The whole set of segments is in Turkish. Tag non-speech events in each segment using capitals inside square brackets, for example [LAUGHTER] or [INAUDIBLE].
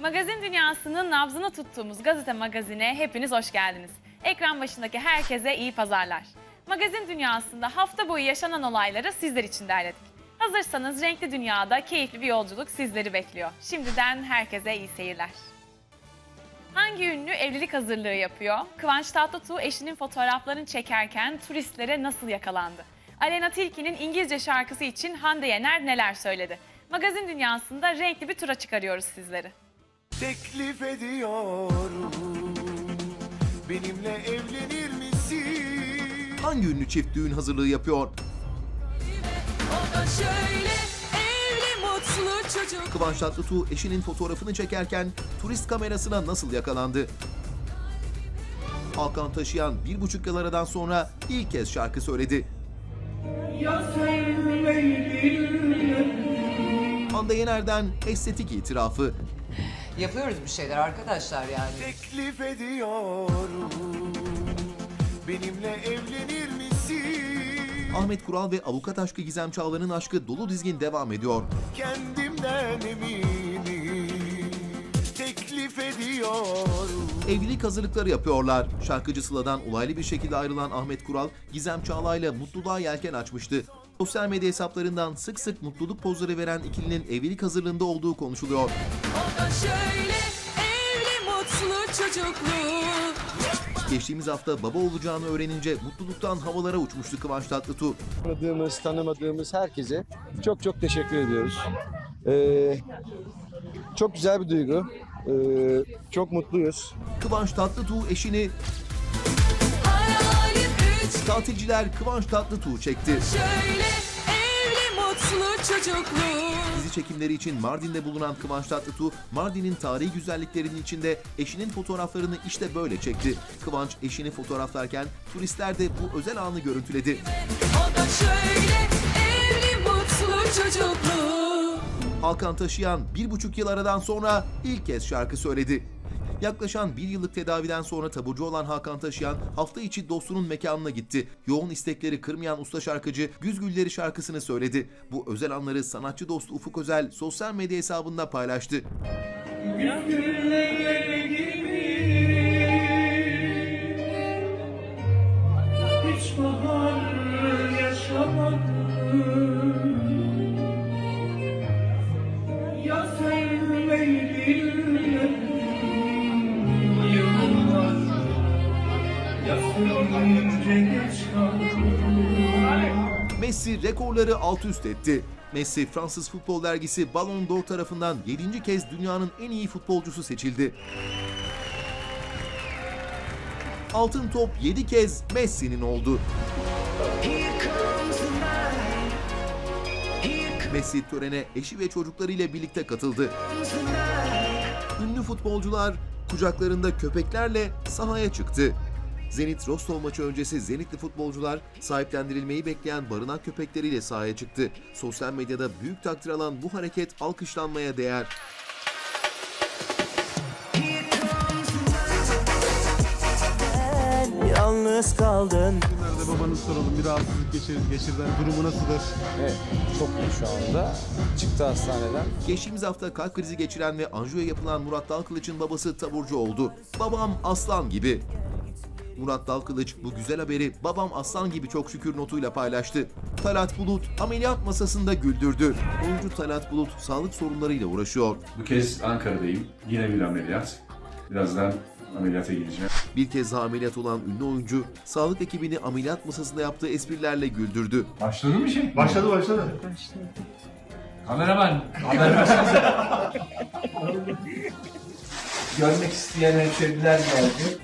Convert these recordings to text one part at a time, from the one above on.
Magazin dünyasının nabzını tuttuğumuz gazete magazine hepiniz hoş geldiniz. Ekran başındaki herkese iyi pazarlar. Magazin dünyasında hafta boyu yaşanan olayları sizler için derledik. Hazırsanız renkli dünyada keyifli bir yolculuk sizleri bekliyor. Şimdiden herkese iyi seyirler. Hangi ünlü evlilik hazırlığı yapıyor? Kıvanç Tatlıtuğ eşinin fotoğraflarını çekerken turistlere nasıl yakalandı? Alena Tilki'nin İngilizce şarkısı için Hande Yener neler söyledi? Magazin dünyasında renkli bir tura çıkarıyoruz sizleri. Teklif ediyorum Benimle evlenir misin? Hangi ünlü çift düğün hazırlığı yapıyor? O da şöyle evli mutlu çocuk. Kıvanç Tatlıtuğ eşinin fotoğrafını çekerken turist kamerasına nasıl yakalandı? Hakan Taşıyan bir buçuk yıl aradan sonra ilk kez şarkı söyledi. Hande Yener'den estetik itirafı. Yapıyoruz bir şeyler arkadaşlar yani. Teklif ediyorum Benimle evlenir misin? Ahmet Kural ve avukat aşkı Gizem Çağlar'ın aşkı dolu dizgin devam ediyor. Kendimden eminim Teklif ediyorum Evlilik hazırlıkları yapıyorlar. Şarkıcı Sıla'dan olaylı bir şekilde ayrılan Ahmet Kural, Gizem Çağla'yla mutluluğa yelken açmıştı. Sosyal medya hesaplarından sık sık mutluluk pozları veren ikilinin evlilik hazırlığında olduğu konuşuluyor. O da şöyle evli mutlu çocuklu. Geçtiğimiz hafta baba olacağını öğrenince mutluluktan havalara uçmuştu Kıvanç Tatlıtuğ. tanıdığımız, tanımadığımız herkese çok çok teşekkür ediyoruz. Ee, çok güzel bir duygu. Ee, çok mutluyuz. Kıvanç Tatlıtuğ eşini Üç tatilciler Kıvanç Tatlıtuğ çekti. şöyle evli mutlu çocuklu. Dizi çekimleri için Mardin'de bulunan Kıvanç Tatlıtuğ, Mardin'in tarihi güzelliklerinin içinde eşinin fotoğraflarını işte böyle çekti. Kıvanç eşini fotoğraflarken turistler de bu özel anı görüntüledi. O da şöyle evli mutlu çocuklu. Hakan Taşıyan bir buçuk yıl aradan sonra ilk kez şarkı söyledi. Yaklaşan bir yıllık tedaviden sonra taburcu olan Hakan Taşıyan hafta içi dostunun mekanına gitti. Yoğun istekleri kırmayan usta şarkıcı Güz Gülleri şarkısını söyledi. Bu özel anları sanatçı dostu Ufuk Özel sosyal medya hesabında paylaştı. Hiç bahar yaşamadım Messi rekorları alt üst etti. Messi Fransız futbol dergisi Ballon d'Or tarafından 7. kez dünyanın en iyi futbolcusu seçildi. Altın top 7 kez Messi'nin oldu. Messi törene eşi ve çocuklarıyla birlikte katıldı. Ünlü futbolcular kucaklarında köpeklerle sahaya çıktı. Zenit Rostov maçı öncesi Zenitli futbolcular sahiplendirilmeyi bekleyen barınak köpekleriyle sahaya çıktı. Sosyal medyada büyük takdir alan bu hareket alkışlanmaya değer. Yalnız kaldın Nerede babanız soralım. Bir rahatsızlık geçir, geçirden durumu nasıldır? Evet, çok iyi şu anda. Çıktı hastaneden. Geçtiğimiz hafta kalp krizi geçiren ve anjiyo yapılan Murat Dalkılıç'ın babası taburcu oldu. Babam aslan gibi. Murat Dalkılıç bu güzel haberi babam aslan gibi çok şükür notuyla paylaştı. Talat Bulut ameliyat masasında güldürdü. Oyuncu Talat Bulut sağlık sorunlarıyla uğraşıyor. Bu kez Ankara'dayım. Yine bir ameliyat. Birazdan ameliyata gideceğim. Bir kez daha ameliyat olan ünlü oyuncu sağlık ekibini ameliyat masasında yaptığı esprilerle güldürdü. Başladı mı şey? Başladı başladı. Kameraman. Haber versene. [LAUGHS] Görmek isteyen hemşeriler geldi.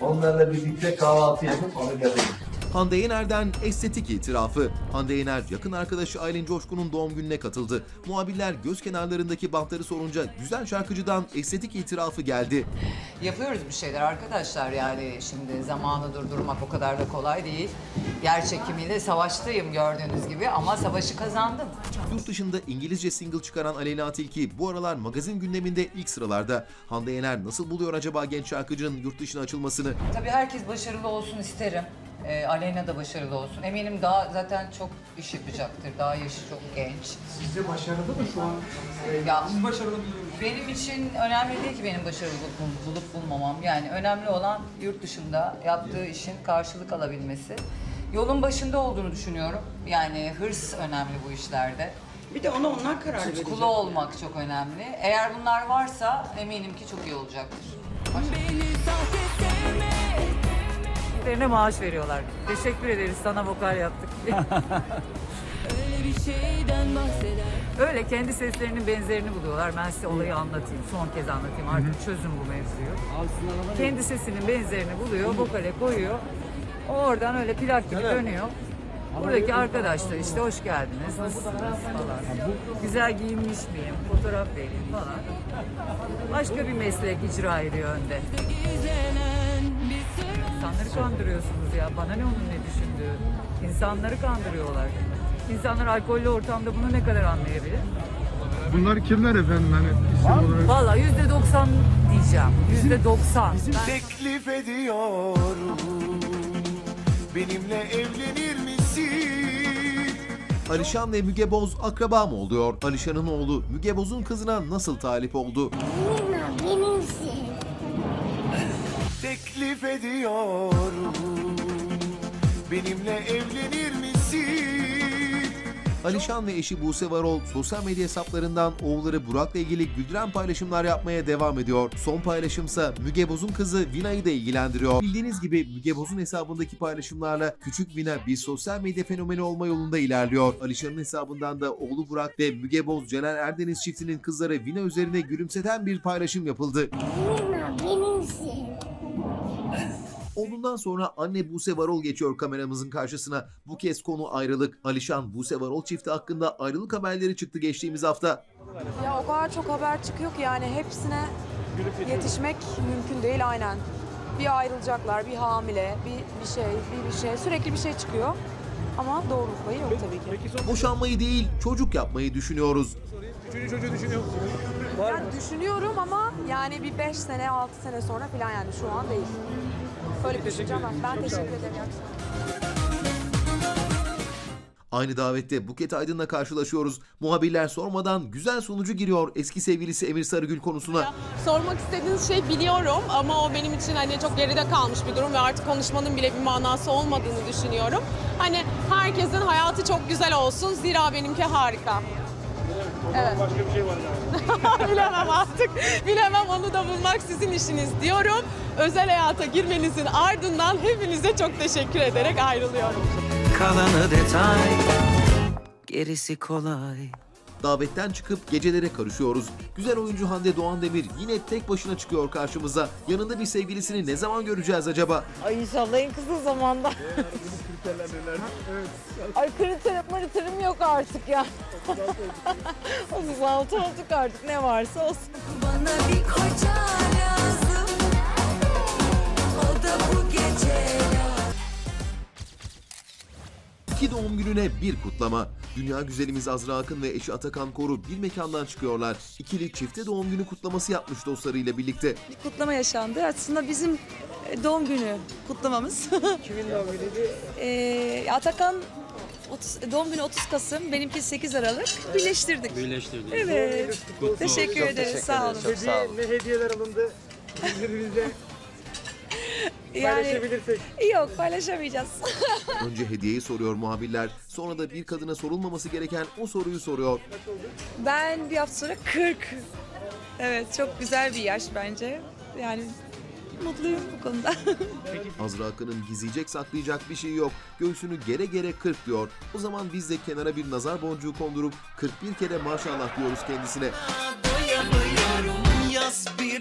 Onlarla birlikte kahvaltı yapıp onu görelim. Hande Yener'den estetik itirafı. Hande Yener yakın arkadaşı Aylin Coşkun'un doğum gününe katıldı. Muhabirler göz kenarlarındaki bantları sorunca güzel şarkıcıdan estetik itirafı geldi. Yapıyoruz bir şeyler arkadaşlar yani şimdi zamanı durdurmak o kadar da kolay değil. Yer çekimiyle savaştayım gördüğünüz gibi ama savaşı kazandım. Yurt dışında İngilizce single çıkaran Aleyna Tilki bu aralar magazin gündeminde ilk sıralarda. Hande Yener nasıl buluyor acaba genç şarkıcının yurt dışına açılmasını? Tabii herkes başarılı olsun isterim. Ee, Aleyna da başarılı olsun. Eminim daha zaten çok iş yapacaktır. Daha yaşı çok genç. Sizce başarılı mı şu an? Ya, Siz başarılı buluyor benim için önemli değil ki benim başarılı bul- bulup bulmamam. Yani önemli olan yurt dışında yaptığı işin karşılık alabilmesi. Yolun başında olduğunu düşünüyorum. Yani hırs önemli bu işlerde. Bir de ona onlar karar verecek. Tutkulu olmak çok önemli. Eğer bunlar varsa eminim ki çok iyi olacaktır. Üzerine maaş veriyorlar. Teşekkür ederiz sana vokal yaptık diye. [LAUGHS] Öyle bir şeyden bahseder Öyle kendi seslerinin benzerini buluyorlar. Ben size olayı anlatayım. Son kez anlatayım. Artık çözün bu mevzuyu. Kendi sesinin benzerini buluyor. Vokale koyuyor. O Oradan öyle plak gibi dönüyor. Buradaki arkadaşlar işte hoş geldiniz, nasılsınız falan. Güzel giyinmiş miyim, fotoğraf vereyim falan. Başka bir meslek icra ediyor önde. İnsanları kandırıyorsunuz ya. Bana ne onun ne düşündüğü. İnsanları kandırıyorlar. İnsanlar alkollü ortamda bunu ne kadar anlayabilir? Bunlar kimler efendim hani isim olarak? Valla yüzde doksan diyeceğim. Yüzde doksan. Teklif ediyorum Benimle evlenir misin? Alişan ve Müge Boz akraba mı oluyor? Alişan'ın oğlu Müge Boz'un kızına nasıl talip oldu? Teklif ediyorum Benimle evlenir misin? Alişan ve eşi Buse Varol sosyal medya hesaplarından oğulları Burak'la ilgili güldüren paylaşımlar yapmaya devam ediyor. Son paylaşımsa Müge Boz'un kızı Vina'yı da ilgilendiriyor. Bildiğiniz gibi Müge Boz'un hesabındaki paylaşımlarla küçük Vina bir sosyal medya fenomeni olma yolunda ilerliyor. Alişan'ın hesabından da oğlu Burak ve Müge Boz Celal Erdeniz çiftinin kızları Vina üzerine gülümseten bir paylaşım yapıldı. Oğlundan sonra anne Buse Varol geçiyor kameramızın karşısına. Bu kez konu ayrılık. Alişan Buse Varol çifti hakkında ayrılık haberleri çıktı geçtiğimiz hafta. Ya o kadar çok haber çıkıyor ki yani hepsine yetişmek mümkün değil aynen. Bir ayrılacaklar, bir hamile, bir, bir şey, bir, bir şey. Sürekli bir şey çıkıyor. Ama doğruluk payı yok tabii ki. Boşanmayı değil çocuk yapmayı düşünüyoruz. Üçüncü çocuğu düşünüyor musunuz? Yani düşünüyorum ama yani bir 5 sene, 6 sene sonra falan yani şu an değil. Öyle bir düşüncem var. Ben teşekkür ederim. iyi akşamlar. Aynı davette Buket Aydın'la karşılaşıyoruz. Muhabirler sormadan güzel sonucu giriyor eski sevgilisi Emir Sarıgül konusuna. Sormak istediğiniz şey biliyorum ama o benim için hani çok geride kalmış bir durum ve artık konuşmanın bile bir manası olmadığını düşünüyorum. Hani herkesin hayatı çok güzel olsun zira benimki harika. Evet. Başka bir şey var yani. [LAUGHS] Bilemem artık. Bilemem onu da bulmak sizin işiniz diyorum. Özel hayata girmenizin ardından hepinize çok teşekkür ederek ayrılıyorum. Kalanı detay Gerisi kolay Davetten çıkıp gecelere karışıyoruz. Güzel oyuncu Hande Doğan Demir yine tek başına çıkıyor karşımıza. Yanında bir sevgilisini ne zaman göreceğiz acaba? Ay inşallah en kısa zamanda. Ay kriterim mariterim yok artık ya. [LAUGHS] 36 olduk artık ne varsa olsun. Bana bir koca lazım O da bu gece İki doğum gününe bir kutlama. Dünya güzelimiz Azra Akın ve eşi Atakan Koru bir mekandan çıkıyorlar. İkili çifte doğum günü kutlaması yapmış dostlarıyla birlikte. Bir kutlama yaşandı. Aslında bizim e, doğum günü kutlamamız. [LAUGHS] Kimin doğum günüydü? Ee, Atakan 30, doğum günü 30 Kasım, benimki 8 Aralık. Birleştirdik. Birleştirdik. Evet. Teşekkür ederiz. Sağ olun. Hediye, ne hediyeler alındı? Birbirimizle Yani paylaşabilirsek. yok paylaşamayacağız. [LAUGHS] Önce hediyeyi soruyor muhabirler. Sonra da bir kadına sorulmaması gereken o soruyu soruyor. Ben bir hafta sonra 40. Evet çok güzel bir yaş bence. Yani mutluyum bu konuda. [LAUGHS] Azra Akın'ın gizleyecek saklayacak bir şey yok. Göğsünü gere gere 40 diyor. O zaman biz de kenara bir nazar boncuğu kondurup 41 kere maşallah diyoruz kendisine.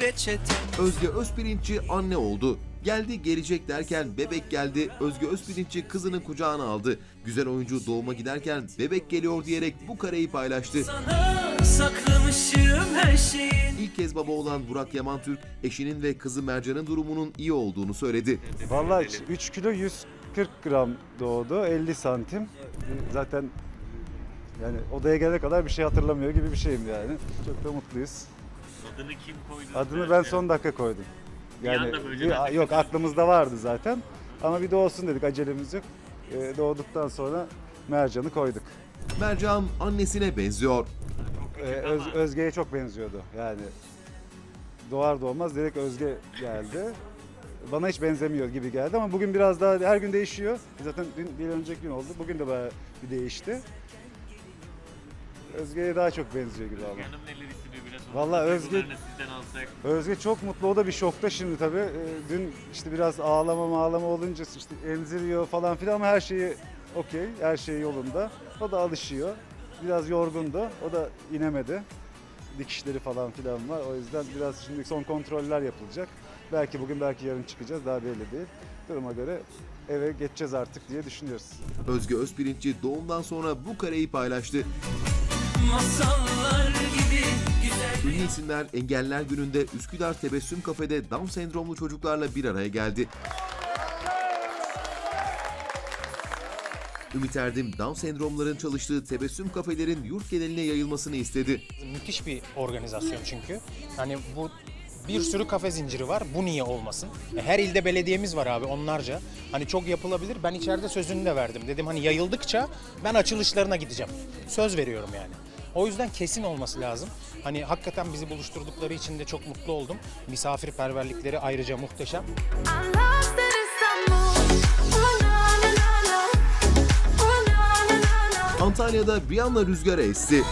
Reçete Özge Özpirinççi anne oldu. Geldi gelecek derken bebek geldi. Özge Özpirinççi kızının kucağına aldı. Güzel oyuncu doğuma giderken bebek geliyor diyerek bu kareyi paylaştı. Sana saklamışım her şeyin İlk kez baba olan Burak Yaman Türk eşinin ve kızı Mercan'ın durumunun iyi olduğunu söyledi. Vallahi 3 kilo 140 gram doğdu, 50 santim. Zaten yani odaya gelene kadar bir şey hatırlamıyor gibi bir şeyim yani. Çok da mutluyuz. Adını kim koydu? Adını ben son dakika koydum. Yani anda böyle bir- yok aklımızda vardı zaten. Ama bir doğsun dedik acelemiz yok. Ee, doğduktan sonra Mercan'ı koyduk. Mercan annesine benziyor. Ee, Öz- Özge'ye çok benziyordu yani. Doğar doğmaz direkt Özge geldi. Bana hiç benzemiyor gibi geldi ama bugün biraz daha her gün değişiyor. Zaten dün bir önceki gün oldu. Bugün de bayağı bir değişti. Özge'ye daha çok benziyor gibi ama. Hanım neler Vallahi Özge- Duygularını sizden alsak. Özge çok mutlu. O da bir şokta şimdi tabii. Ee, Dün işte biraz ağlama mağlama olunca işte emziriyor falan filan ama her şeyi okey. Her şey yolunda. O da alışıyor. Biraz yorgundu. O da inemedi. Dikişleri falan filan var. O yüzden biraz şimdi son kontroller yapılacak. Belki bugün belki yarın çıkacağız. Daha belli değil. Duruma göre eve geçeceğiz artık diye düşünüyoruz. Özge Özpirinççi doğumdan sonra bu kareyi paylaştı. Masallar gibi güzel Ünlü isimler Engeller Günü'nde Üsküdar Tebessüm Kafede Down sendromlu çocuklarla bir araya geldi. Ümit Erdim, Down sendromların çalıştığı tebessüm kafelerin yurt geneline yayılmasını istedi. Müthiş bir organizasyon çünkü. Hani bu bir sürü kafe zinciri var. Bu niye olmasın? E, Her ilde belediyemiz var abi onlarca. Hani çok yapılabilir. Ben içeride sözünü de verdim. Dedim hani yayıldıkça ben açılışlarına gideceğim. Söz veriyorum yani. O yüzden kesin olması lazım. Hani hakikaten bizi buluşturdukları için de çok mutlu oldum. Misafirperverlikleri ayrıca muhteşem. Antalya'da bir anda rüzgar esti.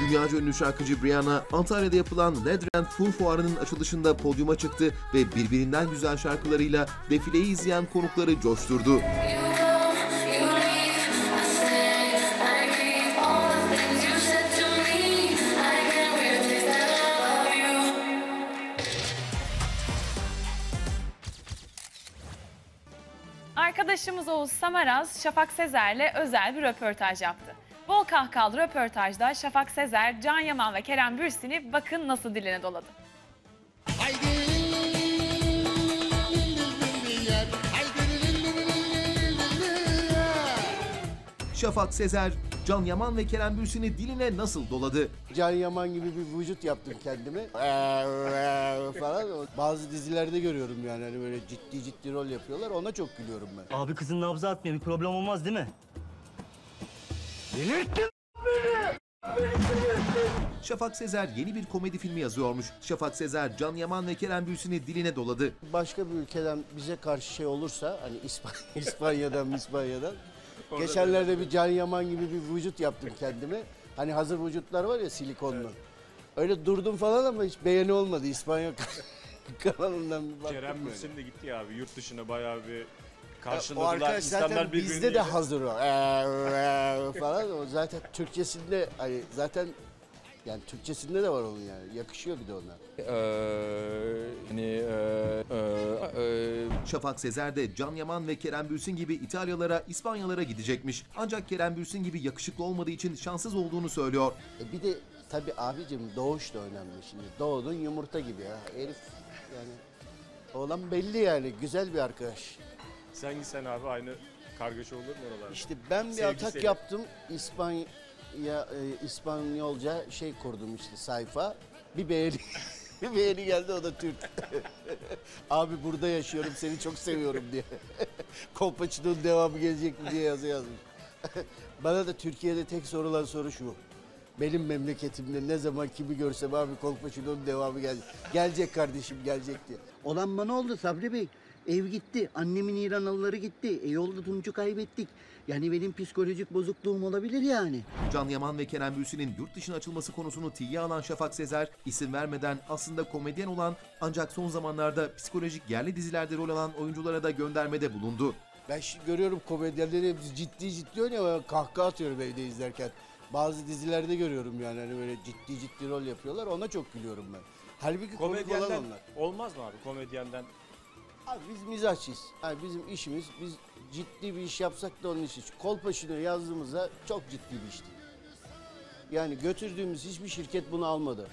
Dünyaca ünlü şarkıcı Brianna, Antalya'da yapılan Ledrend Fur Fuarı'nın açılışında podyuma çıktı ve birbirinden güzel şarkılarıyla defileyi izleyen konukları coşturdu. Arkadaşımız Oğuz Samaraz, Şafak Sezer'le özel bir röportaj yaptı. Bol kahkahalı röportajda Şafak Sezer, Can Yaman ve Kerem Bürsin'i bakın nasıl diline doladı. Şafak Sezer, Can Yaman ve Kerem Bürsin'i diline nasıl doladı? Can Yaman gibi bir vücut yaptım kendime. [LAUGHS] falan. Bazı dizilerde görüyorum yani hani böyle ciddi ciddi rol yapıyorlar. Ona çok gülüyorum ben. Abi kızın nabzı atmıyor. Bir problem olmaz değil mi? Delirttin Şafak Sezer yeni bir komedi filmi yazıyormuş. Şafak Sezer, Can Yaman ve Kerem Bürsin'i diline doladı. Başka bir ülkeden bize karşı şey olursa hani İspan [LAUGHS] İspanya'dan İspanya'dan. Geçenlerde bir Can Yaman gibi bir vücut yaptım kendime. Hani hazır vücutlar var ya silikonlu. Öyle durdum falan ama hiç beğeni olmadı İspanya [LAUGHS] kanalından baktım Kerem böyle. Bürsin de gitti ya abi yurt dışına bayağı bir O karşıladılar. arkadaş İnsanlar zaten bizde de hazır o. Eee, [LAUGHS] falan o zaten Türkçesinde hani zaten yani Türkçesinde de var onun yani. Yakışıyor bir de ona. hani Şafak Sezer de Can Yaman ve Kerem Bürsin gibi İtalyalara, İspanyalara gidecekmiş. Ancak Kerem Bürsin gibi yakışıklı olmadığı için şanssız olduğunu söylüyor. E bir de tabii abicim doğuş da önemli şimdi. Doğdun yumurta gibi ya. Herif yani oğlan belli yani güzel bir arkadaş. Sen gitsen abi aynı kargaşa olur mu oralarda? İşte ben bir Sevgi atak seni. yaptım. İspanya e, İspanyolca şey kurdum işte sayfa. Bir beğeni [LAUGHS] bir beğeni geldi o da Türk. [LAUGHS] Abi burada yaşıyorum seni çok seviyorum diye. [LAUGHS] Kolpaçino'nun devamı gelecek mi diye yazı yazmış. Bana da Türkiye'de tek sorulan soru şu. Benim memleketimde ne zaman kimi görsem abi Kolpaçino'nun devamı gelecek. Gelecek kardeşim gelecek diye. Olan bana oldu Sabri Bey. Ev gitti, annemin İranalıları gitti. E yolda Tunç'u kaybettik. Yani benim psikolojik bozukluğum olabilir yani. Can Yaman ve Kerem Bürsin'in yurt dışına açılması konusunu tiye alan Şafak Sezer, isim vermeden aslında komedyen olan ancak son zamanlarda psikolojik yerli dizilerde rol alan oyunculara da göndermede bulundu. Ben şimdi görüyorum komedyenleri ciddi ciddi oynuyor kahkaha atıyorum evde izlerken. Bazı dizilerde görüyorum yani hani böyle ciddi ciddi rol yapıyorlar ona çok gülüyorum ben. Halbuki komik olan Komedyenden onlar. olmaz mı abi komedyenden? Abi biz mizahçıyız. Yani bizim işimiz biz ciddi bir iş yapsak da onun işi. Kolpaşino yazdığımızda çok ciddi bir işti. Yani götürdüğümüz hiçbir şirket bunu almadı.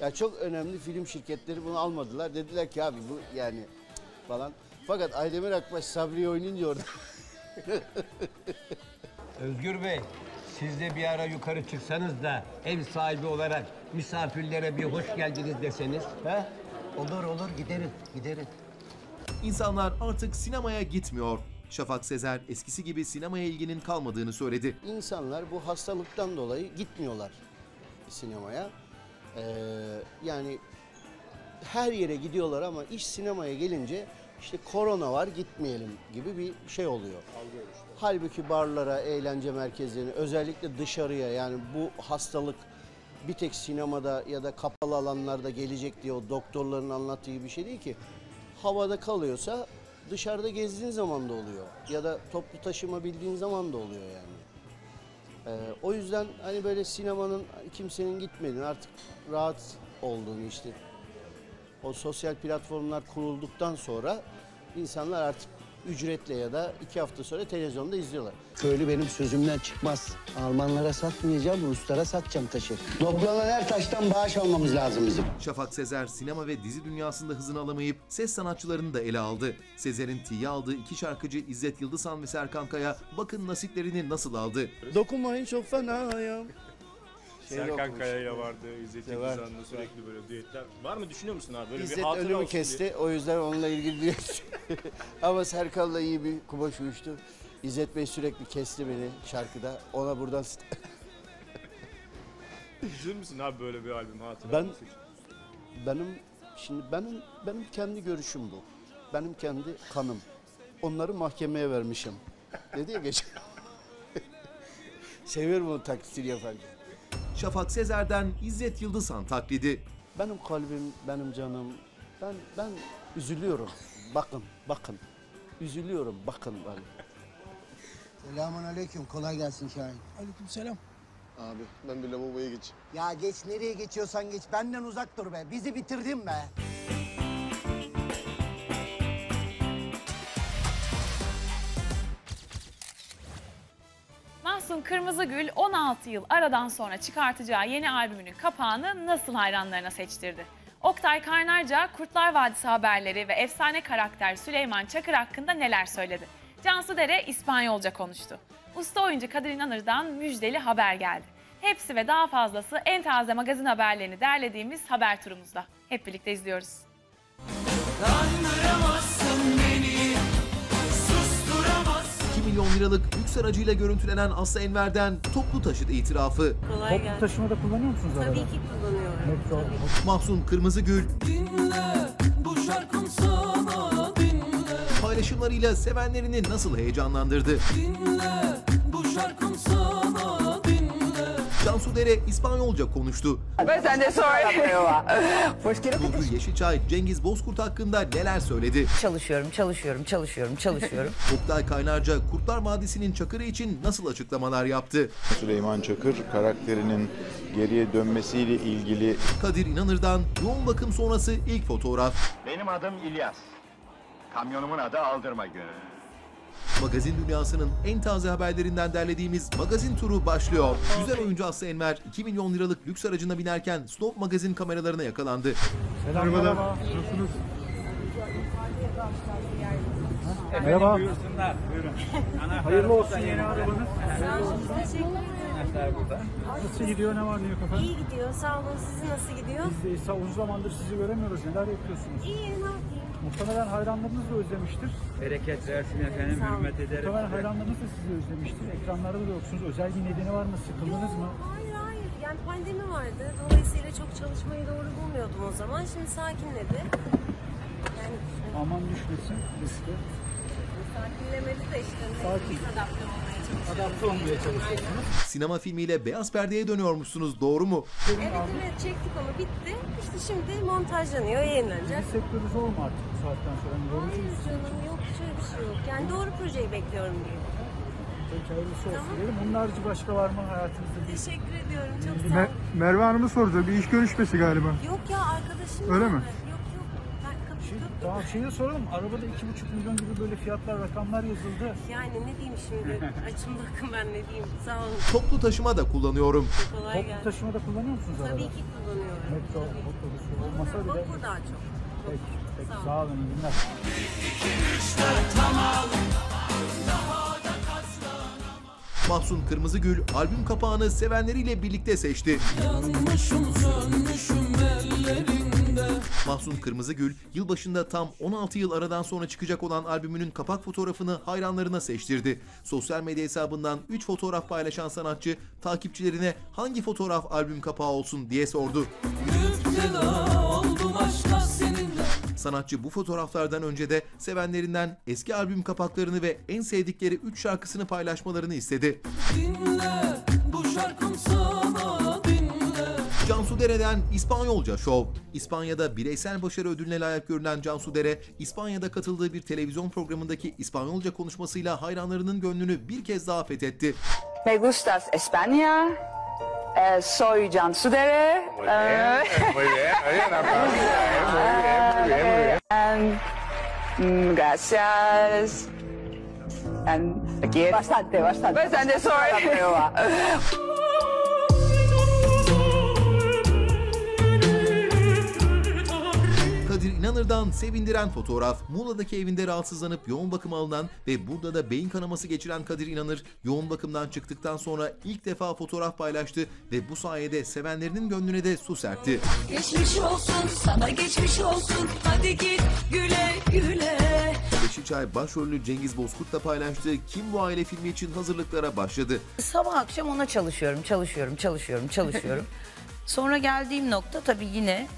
Ya çok önemli film şirketleri bunu almadılar. Dediler ki abi bu yani falan. Fakat Aydemir Akbaş Sabri'yi oynayınca orada [LAUGHS] Özgür Bey, Siz de bir ara yukarı çıksanız da ev sahibi olarak misafirlere bir hoş geldiniz deseniz. He? Olur olur gideriz gideriz. İnsanlar artık sinemaya gitmiyor. Şafak Sezer eskisi gibi sinemaya ilginin kalmadığını söyledi. İnsanlar bu hastalıktan dolayı gitmiyorlar sinemaya. Ee, yani her yere gidiyorlar ama iş sinemaya gelince işte korona var gitmeyelim gibi bir şey oluyor. Halbuki barlara, eğlence merkezlerine özellikle dışarıya yani bu hastalık bir tek sinemada ya da kapalı alanlarda gelecek diye o doktorların anlattığı bir şey değil ki. Havada kalıyorsa dışarıda gezdiğin zaman da oluyor. Ya da toplu taşıma bildiğin zaman da oluyor yani. Ee, o yüzden hani böyle sinemanın kimsenin gitmediğini artık rahat olduğunu işte o sosyal platformlar kurulduktan sonra insanlar artık ücretle ya da iki hafta sonra televizyonda izliyorlar. Köylü benim sözümden çıkmaz. Almanlara satmayacağım, Ruslara satacağım taşı. Toplanan her taştan bağış almamız lazım bizim. Şafak Sezer sinema ve dizi dünyasında hızını alamayıp ses sanatçılarını da ele aldı. Sezer'in tiye aldığı iki şarkıcı İzzet Yıldızhan ve Serkan Kaya bakın nasiplerini nasıl aldı. Dokunmayın çok fenayım. Şeyde Serkan okumuş. Kaya ile vardı, İzzet var, Yıldızhan'la sürekli böyle düetler. Var mı düşünüyor musun abi? Böyle bir İzzet hatıra ölümü olsun kesti. diye. O yüzden onunla ilgili bir [LAUGHS] Ama Serkan'la iyi bir kumaş uyuştu. İzzet Bey sürekli kesti beni şarkıda. Ona buradan [LAUGHS] Üzülür müsün abi böyle bir albüm hatıra Ben için? benim şimdi benim benim kendi görüşüm bu. Benim kendi kanım. Onları mahkemeye vermişim. Dedi ya geçen. [LAUGHS] Seviyorum o taklitini yapan. Şafak Sezer'den İzzet Yıldızhan taklidi. Benim kalbim, benim canım. Ben ben üzülüyorum. Bakın, bakın. Üzülüyorum, bakın bana. Selamun aleyküm, kolay gelsin Şahin. Aleyküm selam. Abi ben bir lavaboya geçeyim. Ya geç nereye geçiyorsan geç, benden uzak dur be. Bizi bitirdin be. Mahsun Kırmızıgül 16 yıl aradan sonra çıkartacağı yeni albümünün kapağını nasıl hayranlarına seçtirdi? Oktay Kaynarca, Kurtlar Vadisi haberleri ve efsane karakter Süleyman Çakır hakkında neler söyledi? Cansu Dere İspanyolca konuştu. Usta oyuncu Kadir İnanır'dan müjdeli haber geldi. Hepsi ve daha fazlası en taze magazin haberlerini derlediğimiz haber turumuzda. Hep birlikte izliyoruz. Kandıramazsın milyon liralık lüks aracıyla görüntülenen Aslı Enver'den toplu taşıt itirafı. Toplu taşımada kullanıyor musunuz araba? Tabii ki kullanıyorum. Metro. Mahsun Kırmızıgül Dinle bu şarkım sana dinle paylaşımlarıyla sevenlerini nasıl heyecanlandırdı? Dinle bu şarkım sana Cansu Dere İspanyolca konuştu. Pues and sorry. pues quiero que Nurgül Yeşilçay, Cengiz Bozkurt hakkında neler söyledi? Çalışıyorum, çalışıyorum, çalışıyorum, çalışıyorum. [LAUGHS] Oktay Kaynarca, Kurtlar Vadisi'nin Çakır'ı için nasıl açıklamalar yaptı? Süleyman Çakır karakterinin geriye dönmesiyle ilgili Kadir İnanır'dan yoğun bakım sonrası ilk fotoğraf. Benim adım İlyas. Kamyonumun adı Aldırma Günü. Magazin dünyasının en taze haberlerinden derlediğimiz magazin turu başlıyor. Güzel oyuncu Aslı Enver 2 milyon liralık lüks aracına binerken Stop magazin kameralarına yakalandı. Selam, merhaba. Nasılsınız? Merhaba. Buyursunlar. Buyurun. Hayırlı olsun yeni arabanız. Teşekkür Nasıl gidiyor, ne var ne yok efendim? İyi gidiyor. Sağ olun. Sizin nasıl gidiyor? Biz de İsa uzun zamandır sizi göremiyoruz. Neler yapıyorsunuz? İyi. Ne yapayım? Muhtemelen hayranlarınız da özlemiştir. Bereket versin efendim, Sağ olun. hürmet ederim. Muhtemelen hayranlarınız da sizi özlemiştir. Ekranlarda da yoksunuz. Özel bir nedeni var mı? Sıkıldınız mı? Hayır hayır. Yani pandemi vardı. Dolayısıyla çok çalışmayı doğru bulmuyordum o zaman. Şimdi sakinledi. Yani Aman düşmesin riske. sakinlemedi de işte. Sakin. Biz adapte çalışıyoruz. Adapte olmaya çalışıyorsunuz. Sinema filmiyle beyaz perdeye dönüyormuşsunuz doğru mu? Evet evet çektik onu bitti. İşte şimdi montajlanıyor, yayınlanacak. Dizi sektörü zor mu artık bu saatten sonra? Yorucu Hayır canım yok şöyle bir şey yok. Yani doğru projeyi bekliyorum diye. Peki hayırlısı olsun Tamam. diyelim. Bunun harici başka var mı hayatınızda? bir- Teşekkür ediyorum. Çok sağ olun. Merve Hanım'ı soracağım. Bir iş görüşmesi galiba. Yok ya arkadaşım Öyle var mi? Tamam şeyi soralım. Arabada iki buçuk milyon gibi böyle fiyatlar, rakamlar yazıldı. Yani ne diyeyim şimdi? [LAUGHS] Açın bakın ben ne diyeyim. Sağ olun. Toplu taşıma da kullanıyorum. Kolay Toplu gelsin. taşımada kullanıyor musunuz araba? Tabii ki kullanıyorum. Metro, otobüs olmasa bile. Vapur daha çok. Peki, peki. Sağ olun. Sağ olun, iyi günler. Mahsun Kırmızıgül albüm kapağını sevenleriyle birlikte seçti. Yanmışım sönmüşüm ellerinde Mahsun Kırmızıgül, yılbaşında tam 16 yıl aradan sonra çıkacak olan albümünün kapak fotoğrafını hayranlarına seçtirdi. Sosyal medya hesabından 3 fotoğraf paylaşan sanatçı, takipçilerine hangi fotoğraf albüm kapağı olsun diye sordu. Müptela oldum aşka seninle Sanatçı bu fotoğraflardan önce de sevenlerinden eski albüm kapaklarını ve en sevdikleri 3 şarkısını paylaşmalarını istedi. Dinle bu şarkım sana dinle Cansu Dere'den İspanyolca Şov. İspanya'da bireysel başarı ödülüne layık görülen Cansu Dere, İspanya'da katıldığı bir televizyon programındaki İspanyolca konuşmasıyla hayranlarının gönlünü bir kez daha fethetti. Me gustas España. Eh, soy Cansu Dere. Muy bien, muy [LAUGHS] aplauso, eh, muy bien, muy bien, muy bien. Mm, gracias. And aquí bastante, bastante. Bastante, sorry. [LAUGHS] İnanır'dan sevindiren fotoğraf. Muğla'daki evinde rahatsızlanıp yoğun bakıma alınan ve burada da beyin kanaması geçiren Kadir İnanır yoğun bakımdan çıktıktan sonra ilk defa fotoğraf paylaştı ve bu sayede sevenlerinin gönlüne de su serpti. Geçmiş olsun sana geçmiş olsun hadi git güle güle. Beşikçay başrolünü Cengiz Bozkurt'la paylaştığı Kim Bu Aile filmi için hazırlıklara başladı. Sabah akşam ona çalışıyorum, çalışıyorum, çalışıyorum, çalışıyorum. [LAUGHS] Sonra geldiğim nokta tabii yine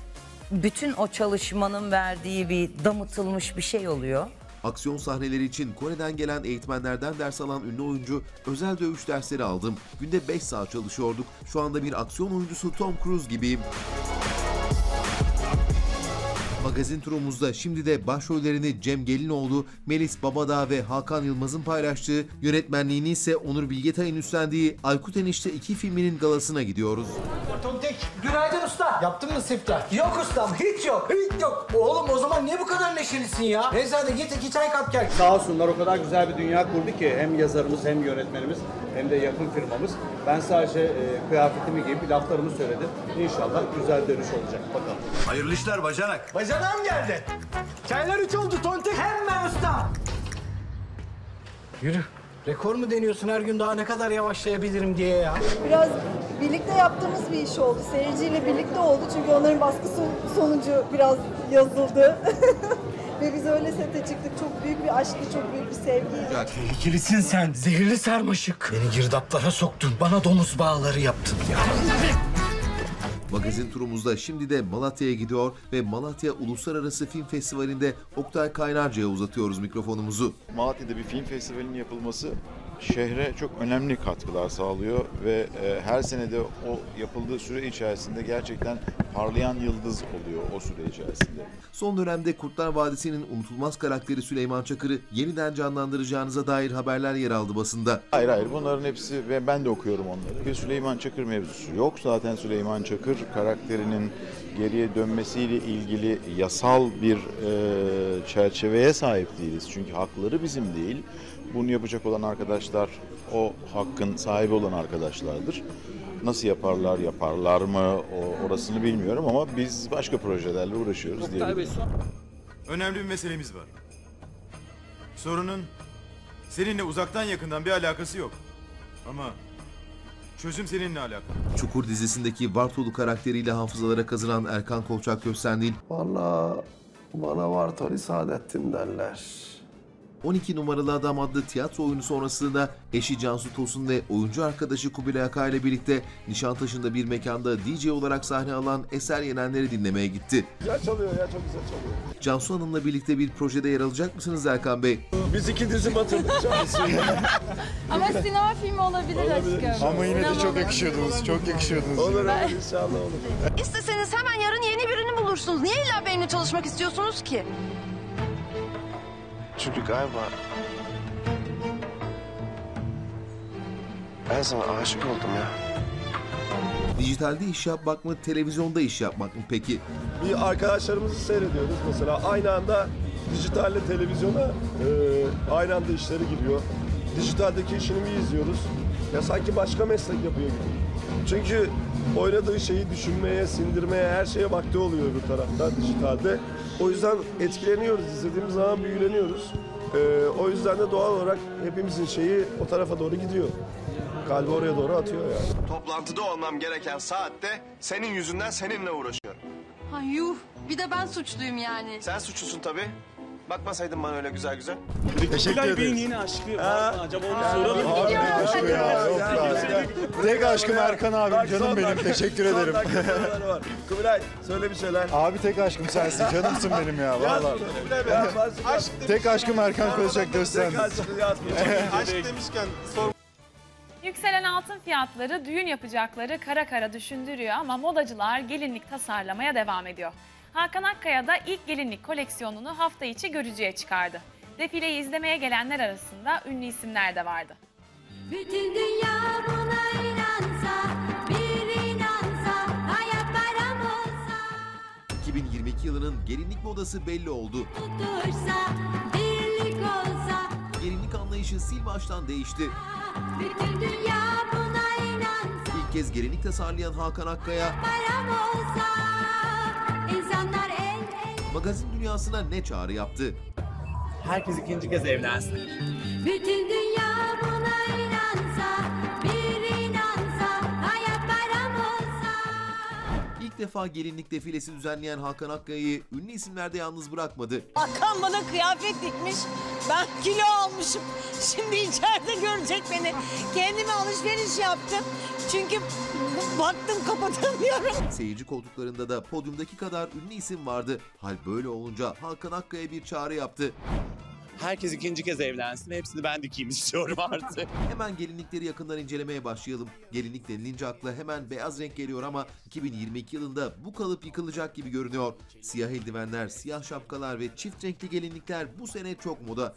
bütün o çalışmanın verdiği bir damıtılmış bir şey oluyor. Aksiyon sahneleri için Kore'den gelen eğitmenlerden ders alan ünlü oyuncu özel dövüş dersleri aldım. Günde 5 saat çalışıyorduk. Şu anda bir aksiyon oyuncusu Tom Cruise gibiyim. Magazin turumuzda şimdi de başrollerini Cem Gelinoğlu, Melis Babadağ ve Hakan Yılmaz'ın paylaştığı, yönetmenliğini ise Onur Bilgetay'ın üstlendiği Aykut Enişte 2 filminin galasına gidiyoruz. Tontek, günaydın usta. Yaptın mı siftah? Yok ustam, hiç yok, hiç yok. Oğlum o zaman niye bu kadar neşelisin ya? Neyse hadi git iki çay kap gel. Sağ olsunlar o kadar güzel bir dünya kurdu ki hem yazarımız hem yönetmenimiz hem de yapım firmamız. Ben sadece e, kıyafetimi giyip laflarımı söyledim. İnşallah güzel dönüş olacak bakalım. Hayırlı işler bacanak. Bacanağım geldi. Çaylar üç oldu Tontek. Hemen usta. Yürü. Rekor mu deniyorsun her gün daha ne kadar yavaşlayabilirim diye ya? Biraz birlikte yaptığımız bir iş oldu. Seyirciyle birlikte oldu çünkü onların baskısı sonucu biraz yazıldı. [LAUGHS] Ve biz öyle sete çıktık. Çok büyük bir aşktı, çok büyük bir sevgiydi. Tehlikelisin sen. Zehirli sarmaşık. Beni girdaplara soktun. Bana domuz bağları yaptın ya. Magazin turumuzda şimdi de Malatya'ya gidiyor ve Malatya Uluslararası Film Festivali'nde Oktay Kaynarca'ya uzatıyoruz mikrofonumuzu. Malatya'da bir film festivalinin yapılması şehre çok önemli katkılar sağlıyor ve e, her senede o yapıldığı süre içerisinde gerçekten parlayan yıldız oluyor o süre içerisinde. Son dönemde Kurtlar Vadisi'nin unutulmaz karakteri Süleyman Çakır'ı yeniden canlandıracağınıza dair haberler yer aldı basında. Hayır hayır bunların hepsi ve ben de okuyorum onları. Bir Süleyman Çakır mevzusu yok. Zaten Süleyman Çakır karakterinin geriye dönmesiyle ilgili yasal bir e, çerçeveye sahip değiliz. Çünkü hakları bizim değil. Bunu yapacak olan arkadaşlar o hakkın sahibi olan arkadaşlardır. Nasıl yaparlar, yaparlar mı o, orasını bilmiyorum ama biz başka projelerle uğraşıyoruz diyelim. Önemli bir meselemiz var. Sorunun seninle uzaktan yakından bir alakası yok. Ama çözüm seninle alakalı. Çukur dizisindeki Vartolu karakteriyle hafızalara kazınan Erkan Kolçak Köstendil, Vallahi bana Vartoli Saadettin derler. 12 numaralı adam adlı tiyatro oyunu sonrasında eşi Cansu Tosun ve oyuncu arkadaşı Kubilay Aka ile birlikte Nişantaşı'nda bir mekanda DJ olarak sahne alan Eser Yenenleri dinlemeye gitti. Ya çalıyor ya çok güzel çalıyor. Cansu Hanım'la birlikte bir projede yer alacak mısınız Erkan Bey? Biz iki dizi batırdık Cansu. [LAUGHS] Ama sinema filmi olabilir, aşkım. Ama yine de çok olabilir. yakışıyordunuz, çok yakışıyordunuz. Olur olur inşallah olur. İsteseniz hemen yarın yeni birini bulursunuz. Niye illa benimle çalışmak istiyorsunuz ki? Çünkü galiba ben sana aşık oldum ya. Dijitalde iş yapmak mı, televizyonda iş yapmak mı peki? Bir arkadaşlarımızı seyrediyoruz mesela aynı anda dijitalle televizyona e, aynı anda işleri giriyor. Dijitaldeki işini bir izliyoruz. Ya sanki başka meslek yapıyor gibi. Çünkü oynadığı şeyi düşünmeye, sindirmeye, her şeye vakti oluyor bir tarafta dijitalde. O yüzden etkileniyoruz, izlediğimiz zaman büyüleniyoruz. E, o yüzden de doğal olarak hepimizin şeyi o tarafa doğru gidiyor. kalbi oraya doğru atıyor yani. Toplantıda olmam gereken saatte senin yüzünden seninle uğraşıyorum. Ha yuh. Bir de ben suçluyum yani. Sen suçlusun tabii. Bakmasaydın bana öyle güzel güzel. Teşekkür Bey'in ederiz. yine aşkı var mı? Acaba onu soralım. Abi aşkı ya. Yok ya. Tek aşkım Erkan abim canım benim. Teşekkür ederim. [LAUGHS] Kubilay söyle bir şeyler. Abi tek aşkım sensin. Canımsın benim ya. Valla. Tek aşkım Erkan Gözsen. Tek aşkım yaz. [LAUGHS] Aşk demişken sor. Yükselen altın fiyatları düğün yapacakları kara kara düşündürüyor ama modacılar gelinlik tasarlamaya devam ediyor. Hakan Akkaya da ilk gelinlik koleksiyonunu hafta içi görücüye çıkardı. Defileyi izlemeye gelenler arasında ünlü isimler de vardı. Bütün dünya buna inansa, bir inansa, hayat bayram olsa, 2022 yılının gelinlik modası belli oldu. dursa, birlik olsa, Gelinlik anlayışı sil baştan değişti. bütün dünya buna inansa, İlk kez gelinlik tasarlayan Hakan Akkaya bayram olsa, insanlar el el. magazin dünyasına ne çağrı yaptı? Herkes ikinci kez evlensin. Bütün dünya buna inansa, bir inansa, hayat bayram olsa. İlk defa gelinlik defilesi düzenleyen Hakan Akkaya'yı ünlü isimler de yalnız bırakmadı. Hakan bana kıyafet dikmiş. Ben kilo almışım. Şimdi içeride görecek beni. Kendime alışveriş yaptım. Çünkü baktım kapatamıyorum. Seyirci koltuklarında da podyumdaki kadar ünlü isim vardı. Hal böyle olunca Hakan Akkaya bir çağrı yaptı. Herkes ikinci kez evlensin ve hepsini ben dikeyim istiyorum artık. [LAUGHS] Hemen gelinlikleri yakından incelemeye başlayalım. Gelinlik denilince akla hemen beyaz renk geliyor ama 2022 yılında bu kalıp yıkılacak gibi görünüyor. Siyah eldivenler, siyah şapkalar ve çift renkli gelinlikler bu sene çok moda.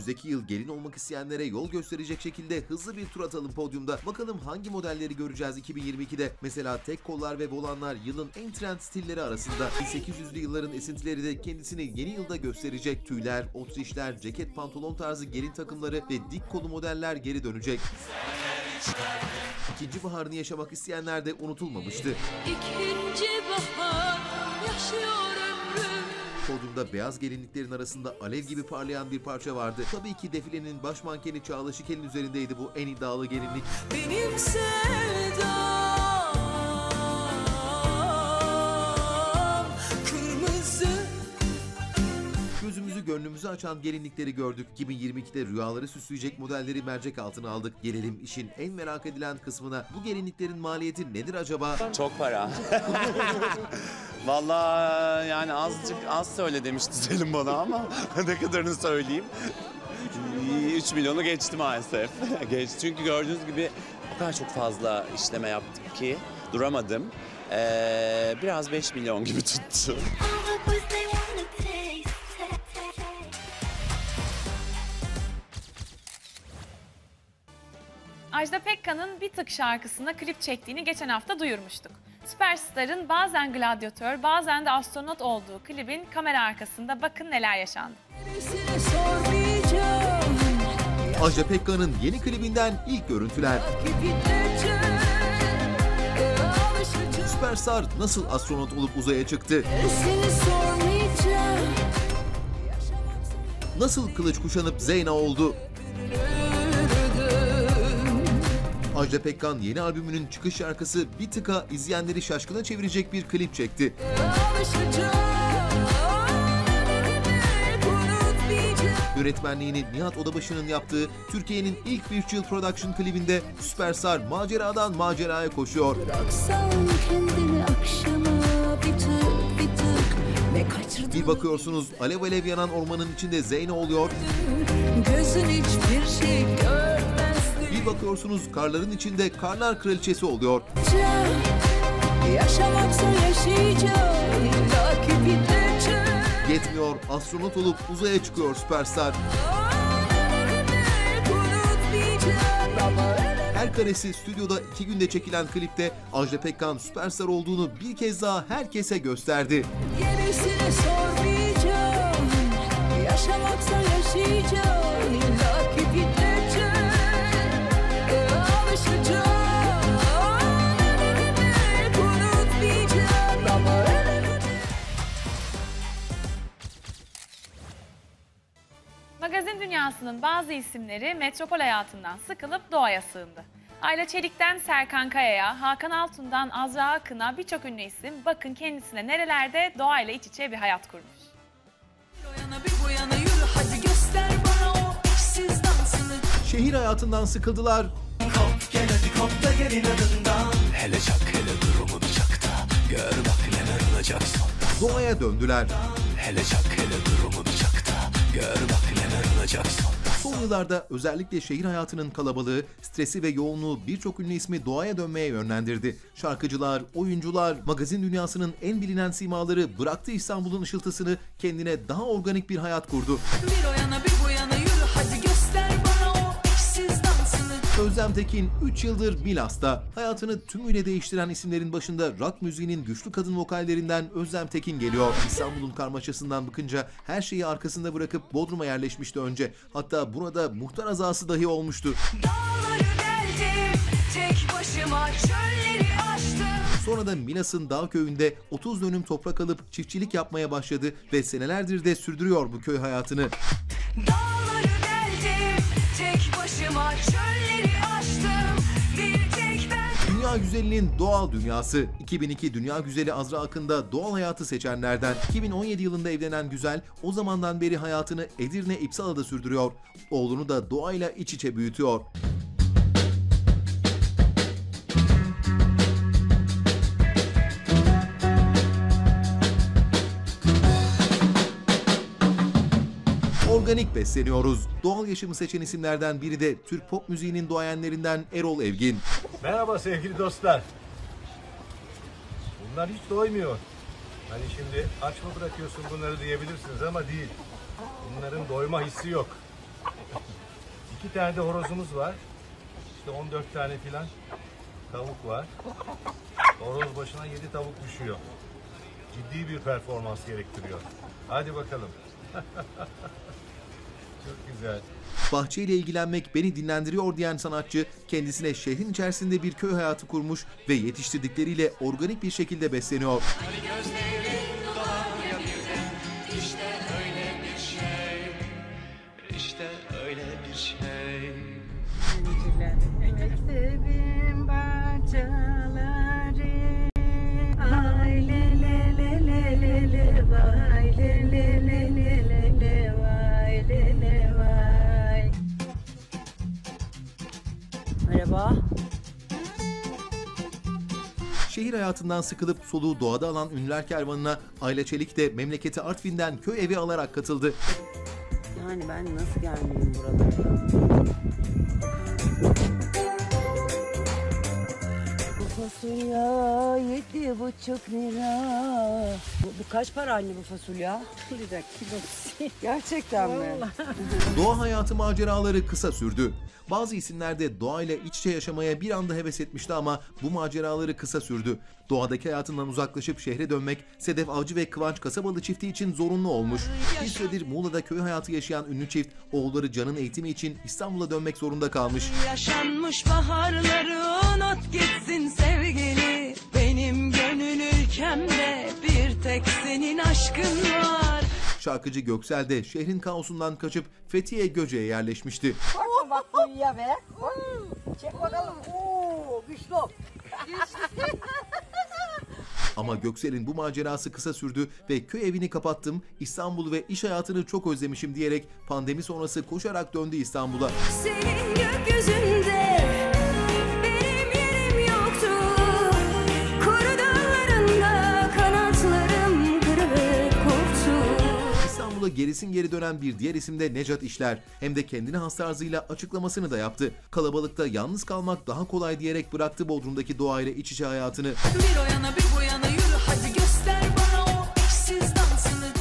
Önümüzdeki yıl gelin olmak isteyenlere yol gösterecek şekilde hızlı bir tur atalım podyumda. Bakalım hangi modelleri göreceğiz 2022'de. Mesela tek kollar ve volanlar yılın en trend stilleri arasında. 1800'lü yılların esintileri de kendisini yeni yılda gösterecek. Tüyler, otrişler, ceket pantolon tarzı gelin takımları ve dik kolu modeller geri dönecek. İkinci baharını yaşamak isteyenler de unutulmamıştı. İkinci bahar yaşıyor ömrüm. Podyumda beyaz gelinliklerin arasında alev gibi parlayan bir parça vardı. Tabii ki defilenin baş mankeni Çağla Şikel'in üzerindeydi bu en iddialı gelinlik. Benim sevdam gönlümüzü açan gelinlikleri gördük. 2022'de rüyaları süsleyecek modelleri mercek altına aldık. Gelelim işin en merak edilen kısmına. Bu gelinliklerin maliyeti nedir acaba? Çok para. [LAUGHS] Vallahi yani azıcık az söyle demişti Selim bana ama [LAUGHS] ne kadarını söyleyeyim. 3 milyonu geçti maalesef. [LAUGHS] Geçti çünkü gördüğünüz gibi o kadar çok fazla işleme yaptık ki duramadım. Ee, biraz 5 milyon gibi tuttu. Ajda Pekkan'ın Bir Tık şarkısına klip çektiğini geçen hafta duyurmuştuk. Süperstar'ın bazen gladyatör bazen de astronot olduğu klibin kamera arkasında bakın neler yaşandı. Ajda Pekkan'ın yeni klibinden ilk görüntüler. Süperstar nasıl astronot olup uzaya çıktı? Nasıl kılıç kuşanıp Zeyna oldu? Ajda Pekkan yeni albümünün çıkış şarkısı Bir Tıka izleyenleri şaşkına çevirecek bir klip çekti. Yönetmenliğini Nihat Odabaşı'nın yaptığı Türkiye'nin ilk virtual production klibinde Süperstar maceradan maceraya koşuyor. Bir bakıyorsunuz alev alev yanan ormanın içinde Zeyno oluyor. gözün hiçbir şey görmezdi Bir bakıyorsunuz. Karların içinde Karlar Kraliçesi oluyor. Yaşamaksa yaşayacağım. Yetmiyor. Astronot olup uzaya çıkıyor Süperstar. Her karesi stüdyoda iki günde çekilen klipte Ajda Pekkan süperstar olduğunu bir kez daha herkese gösterdi. Gerisini sormayacağım. Yaşamaksa yaşayacağım dünyasının bazı isimleri metropol hayatından sıkılıp doğaya sığındı. Ayla Çelik'ten Serkan Kaya'ya, Hakan Altun'dan Azra Akın'a birçok ünlü isim bakın kendisine nerelerde doğayla iç içe bir hayat kurmuş. Bir bu yana yürü hadi göster bana o eşsiz dansını Şehir hayatından sıkıldılar, Gel hadi kop da gel inadından Hele çak hele durumu bir çak da Gör bak neler olacak sonra doğaya döndüler. Hele çak hele durumu bir çak da Gör bak sonra Son yıllarda özellikle şehir hayatının kalabalığı, stresi ve yoğunluğu birçok ünlü ismi doğaya dönmeye yönlendirdi. Şarkıcılar, oyuncular, magazin dünyasının en bilinen simaları bıraktı İstanbul'un ışıltısını kendine daha organik bir hayat kurdu. Bir o yana bir bu yana Özlem Tekin 3 yıldır Milas'ta. Hayatını tümüyle değiştiren isimlerin başında rock müziğinin güçlü kadın vokallerinden Özlem Tekin geliyor. İstanbul'un karmaşasından bıkınca her şeyi arkasında bırakıp Bodrum'a yerleşmişti önce. Hatta burada muhtar azası dahi olmuştu. Geldim tek başıma çölleri aştım Sonra da Milas'ın dağ köyünde 30 dönüm toprak alıp çiftçilik yapmaya başladı ve senelerdir de sürdürüyor bu köy hayatını. Dağları tek başıma çölleri aştım Bir tek ben Dünya güzelinin doğal dünyası. 2002 Dünya Güzeli Azra Akın'da doğal hayatı seçenlerden. 2017 yılında evlenen Güzel o zamandan beri hayatını Edirne İpsala'da sürdürüyor. Oğlunu da doğayla iç içe büyütüyor. Organik besleniyoruz. Doğal yaşamı seçen isimlerden biri de Türk pop müziğinin doğayanlarından Erol Evgin. Merhaba sevgili dostlar. Bunlar hiç doymuyor. Hani şimdi aç mı bırakıyorsun bunları diyebilirsiniz ama değil. Bunların doyma hissi yok. [LAUGHS] İki tane de horozumuz var. İşte 14 tane filan tavuk var. Horoz başına 7 tavuk düşüyor. Ciddi bir performans gerektiriyor. Hadi bakalım. [LAUGHS] Çok güzel. Bahçeyle ilgilenmek beni dinlendiriyor diyen sanatçı kendisine şehrin içerisinde bir köy hayatı kurmuş ve yetiştirdikleriyle organik bir şekilde besleniyor. İşte öyle bir şey İşte öyle bir şey Mektebin bahçeleri Ay le le le le le le vay le le le le le Merhaba. Şehir hayatından sıkılıp soluğu doğada alan ünlüler kervanına Ayla Çelik de memleketi Artvin'den köy evi alarak katıldı. Yani ben nasıl gelmeyeyim buralara? Bu fasulye yedi buçuk lira. Bu, bu kaç para anne bu fasulye? Lira kilosu. Gerçekten mi? Doğa hayatı maceraları kısa sürdü. Bazı isimler de doğayla iç içe yaşamaya bir anda heves etmişti ama bu maceraları kısa sürdü. Doğadaki hayatından uzaklaşıp şehre dönmek Sedef Avcı ve Kıvanç Kasabalı çifti için zorunlu olmuş. Bir süredir Muğla'da köy hayatı yaşayan ünlü çift oğulları Can'ın eğitimi için İstanbul'a dönmek zorunda kalmış. Yaşanmış baharların ot gitsin sevgili Benim gönül ülkemde bir tek senin aşkın var Şarkıcı Göksel de şehrin kaosundan kaçıp Fethiye Göce'ye yerleşmişti. Bak ya be. Çek bakalım. Oo, güçlü. [LAUGHS] Ama Göksel'in bu macerası kısa sürdü ve köy evini kapattım, İstanbul'u ve iş hayatını çok özlemişim diyerek pandemi sonrası koşarak döndü İstanbul'a. Senin gökyüzünde İstanbul'a gerisin geri dönen bir diğer isim de Necat İşler. Hem de kendine has tarzıyla açıklamasını da yaptı. Kalabalıkta yalnız kalmak daha kolay diyerek bıraktı Bodrum'daki doğayla iç içe hayatını. Bir o yana bir bu yana yürü hadi göster bana o eşsiz dansını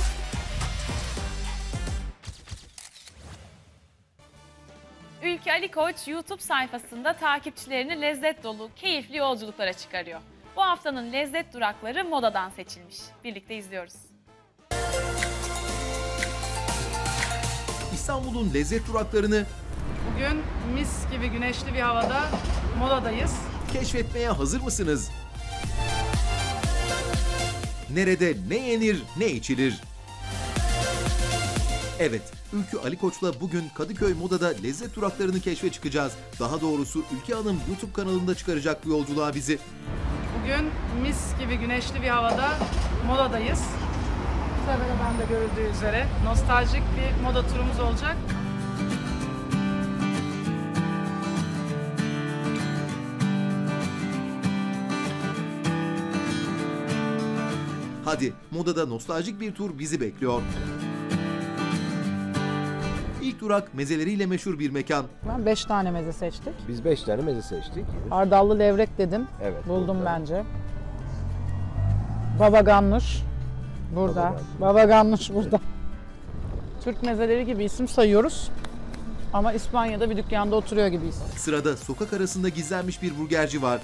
Ülke Ali Koç YouTube sayfasında takipçilerini lezzet dolu, keyifli yolculuklara çıkarıyor. Bu haftanın lezzet durakları modadan seçilmiş. Birlikte izliyoruz. İstanbul'un lezzet duraklarını Bugün mis gibi güneşli bir havada modadayız. keşfetmeye hazır mısınız? Nerede ne yenir ne içilir? Evet, Ülkü Ali Koç'la bugün Kadıköy Moda'da lezzet duraklarını keşfe çıkacağız. Daha doğrusu Ülke Hanım YouTube kanalında çıkaracak bu yolculuğa bizi. Bugün mis gibi güneşli bir havada modadayız. Tabeladan da görüldüğü üzere nostaljik bir moda turumuz olacak. Hadi, modada nostaljik bir tur bizi bekliyor. İlk durak mezeleriyle meşhur bir mekan. Ben 5 tane meze seçtik. Biz 5 tane meze seçtik. Hardallı levrek dedim. Evet. Buldum burada. bence. Baba ganoush burada. Baba ganoush burada. Türk mezeleri gibi isim sayıyoruz. Ama İspanya'da bir dükkanda oturuyor gibiyiz. Sırada sokak arasında gizlenmiş bir burgerci var.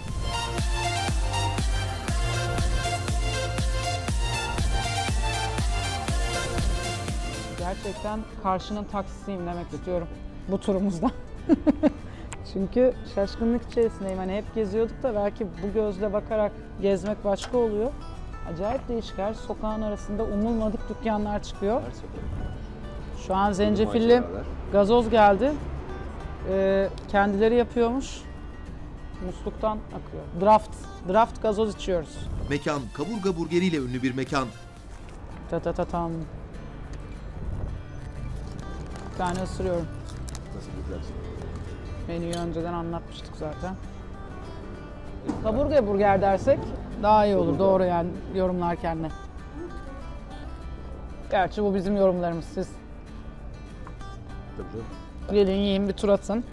Gerçekten karşının taksisiyim demek istiyorum bu turumuzda. [LAUGHS] Çünkü şaşkınlık içerisindeyim. Hani hep geziyorduk da belki bu gözle bakarak gezmek başka oluyor. Acayip değişik her sokağın arasında umulmadık dükkanlar çıkıyor. Şu an zencefilli gazoz geldi. Ee, kendileri yapıyormuş. Musluktan akıyor. Draft. Draft gazoz içiyoruz. Mekan kaburga burgeriyle ünlü bir mekan. Ta ta ta tam. Bir tane ısırıyorum. Nasıl bulacaksın? Menüyü önceden anlatmıştık zaten. Kaburga burger dersek daha iyi olur. Doğru yani yorumlarken de. Gerçi bu bizim yorumlarımız. Siz Tabii canım. gelin yiyin bir tur atın.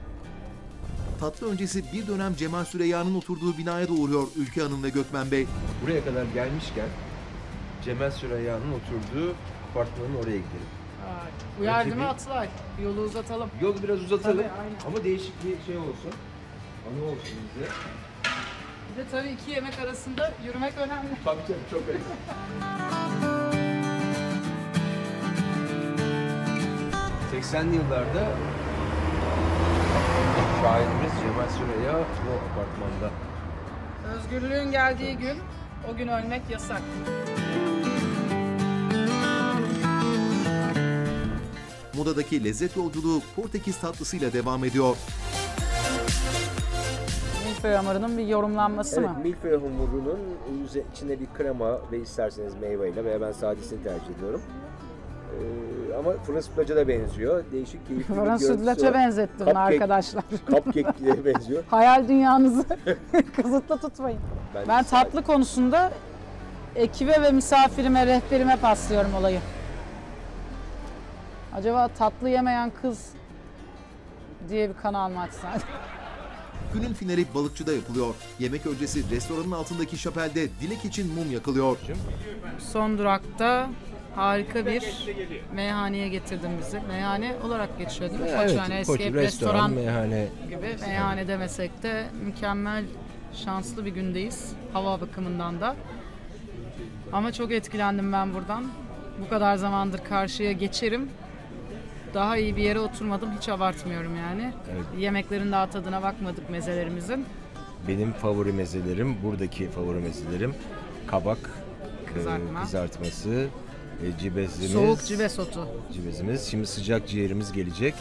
Tatlı öncesi bir dönem Cemal Süreyya'nın oturduğu binaya doğuruyor Ülke Hanım ve Gökmen Bey. Buraya kadar gelmişken Cemal Süreyya'nın oturduğu apartmanın oraya gidelim. Uyar değil mi Atılay? Yolu uzatalım. Yolu biraz uzatalım Tabii, aynen. ama değişik bir şey olsun. Anı olsun bize. Bir de tabii iki yemek arasında yürümek önemli. Tabii tabii çok önemli. 80'li yıllarda şairimiz Cemal Süreyya bu apartmanda. Özgürlüğün geldiği gün, o gün ölmek yasak. Modadaki lezzet yolculuğu Portekiz tatlısıyla devam ediyor. Milföy hamurunun bir yorumlanması Evet, mı? milföy hamurunun içinde bir krema ve isterseniz meyveyle veya ben sadesini tercih ediyorum. Ee, ama fırın sütlaca da benziyor. Değişik keyifli bir Fırın görüntüsü sütlaça var. benzettim Cupcake- arkadaşlar. Cupcake'lere [LAUGHS] benziyor. Hayal dünyanızı [LAUGHS] kısıtlı tutmayın. Ben Ben, tatlı konusunda ekibe ve misafirime, rehberime paslıyorum olayı. Acaba tatlı yemeyen kız diye bir kanal mı açsaydım? [LAUGHS] Günün finali balıkçıda yapılıyor. Yemek öncesi restoranın altındaki şapelde dilek için mum yakılıyor. Son durakta harika bir meyhaneye getirdim bizi. Meyhane olarak geçiyor değil mi? Evet, Koçhane, Koç, Escape restoran, Restoran meyhane. gibi. Meyhane demesek de mükemmel, şanslı bir gündeyiz. Hava bakımından da. Ama çok etkilendim ben buradan. Bu kadar zamandır karşıya geçerim. Daha iyi bir yere oturmadım. Hiç abartmıyorum yani. Evet. Yemeklerin daha tadına bakmadık mezelerimizin. Benim favori mezelerim, buradaki favori mezelerim kabak, e, Kızartma. kızartması, e, cibezimiz. Soğuk cibes otu. Cibezimiz. Şimdi sıcak ciğerimiz gelecek.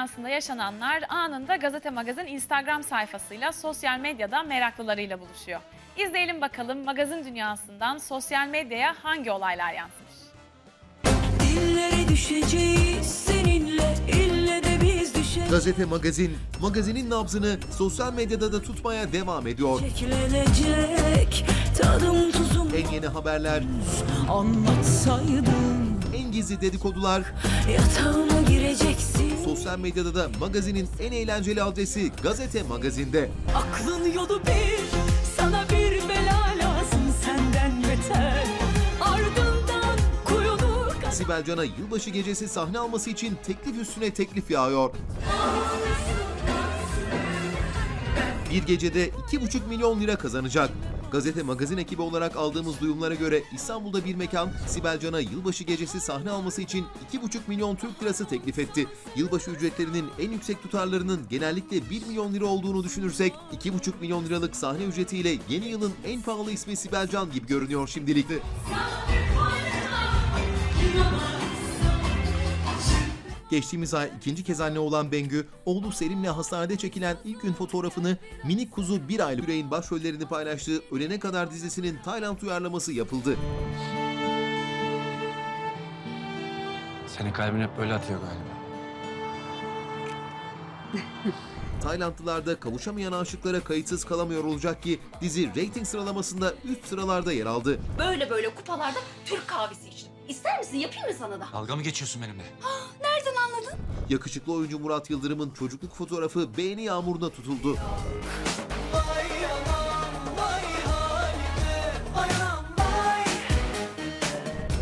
Dünyasında yaşananlar anında Gazete Magazin Instagram sayfasıyla sosyal medyada meraklılarıyla buluşuyor. İzleyelim bakalım magazin dünyasından sosyal medyaya hangi olaylar yansımış. Dillere düşeceğiz seninle ille de biz düşeceğiz. Gazete Magazin, magazinin nabzını sosyal medyada da tutmaya devam ediyor. Çekilecek tadım tuzum En yeni haberler, anlatsaydım en gizli dedikodular, Yatağıma gireceksin sosyal medyada da magazinin en eğlenceli adresi Gazete Magazin'de. Aklın yolu bir Sana bir bela lazım senden beter Ardından Sibel Can'a yılbaşı gecesi sahne alması için teklif üstüne teklif yağıyor. Bir gecede 2,5 milyon lira kazanacak. Gazete magazin ekibi olarak aldığımız duyumlara göre İstanbul'da bir mekan Sibel Can'a yılbaşı gecesi sahne alması için 2,5 milyon Türk lirası teklif etti. Yılbaşı ücretlerinin en yüksek tutarlarının genellikle 1 milyon lira olduğunu düşünürsek 2,5 milyon liralık sahne ücretiyle yeni yılın en pahalı ismi Sibel Can gibi görünüyor şimdilik. Geçtiğimiz ay ikinci kez anne olan Bengü, oğlu Selim'le hastanede çekilen ilk gün fotoğrafını minik kuzu bir aylık yüreğin başrollerini paylaştığı Ölene Kadar dizisinin Tayland uyarlaması yapıldı. Senin kalbin hep böyle atıyor galiba. [LAUGHS] Taylandlılar da kavuşamayan aşıklara kayıtsız kalamıyor olacak ki dizi reyting sıralamasında üst sıralarda yer aldı. Böyle böyle kupalarda Türk kahvesi içtim. İster misin? Yapayım mı sana da? Dalga mı geçiyorsun benimle? [GASPS] Nereden anladın? Yakışıklı oyuncu Murat Yıldırım'ın çocukluk fotoğrafı beğeni yağmuruna tutuldu.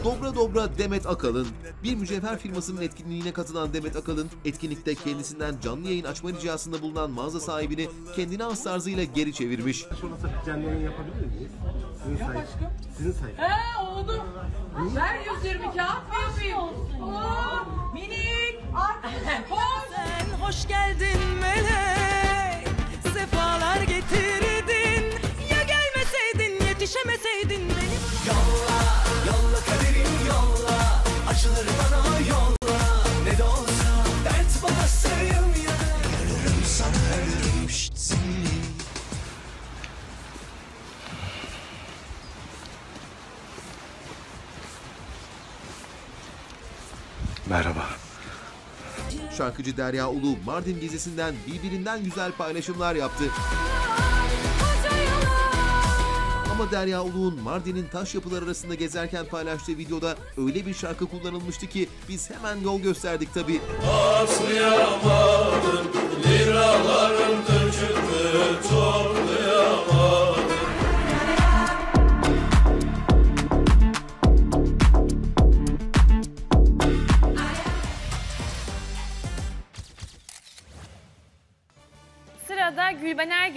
Dobra Dobra Demet Akalın. Bir mücevher firmasının etkinliğine katılan Demet Akalın, etkinlikte kendisinden canlı yayın açma ricasında bulunan mağaza sahibini kendine has tarzıyla geri çevirmiş. Şurada canlı yayın yapabilir miyiz? Sizin sayın. Sizin sayın. He oldu. Ver 120 kağıt mı yapayım? Oo, minik. Sen [LAUGHS] hoş geldin melek. Sefalar getirdin. Ya gelmeseydin yetişemeseydin benim Yolla, yolla kaderim yolla. Acıları bana yolla. Ne de olsa dert babasıyım ya. Ölürüm sana ölürüm şşt seni. Merhaba. Şarkıcı Derya Ulu Mardin gezisinden birbirinden güzel paylaşımlar yaptı. Ama Derya Ulu'nun Mardin'in taş yapılar arasında gezerken paylaştığı videoda öyle bir şarkı kullanılmıştı ki biz hemen yol gösterdik tabii. Aslayamadım Liralarım döküldü Toplayamadım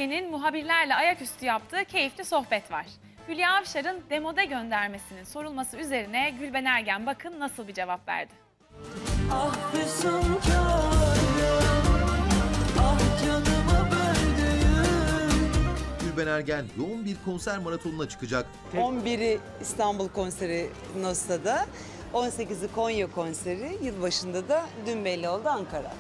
Ergen'in muhabirlerle ayaküstü yaptığı keyifli sohbet var. Hülya Avşar'ın demode göndermesinin sorulması üzerine Gülben Ergen bakın nasıl bir cevap verdi. Ah Ah Gülben Ergen yoğun bir konser maratonuna çıkacak. 11'i İstanbul konseri Nosta'da, 18'i Konya konseri, yılbaşında da dün belli oldu Ankara.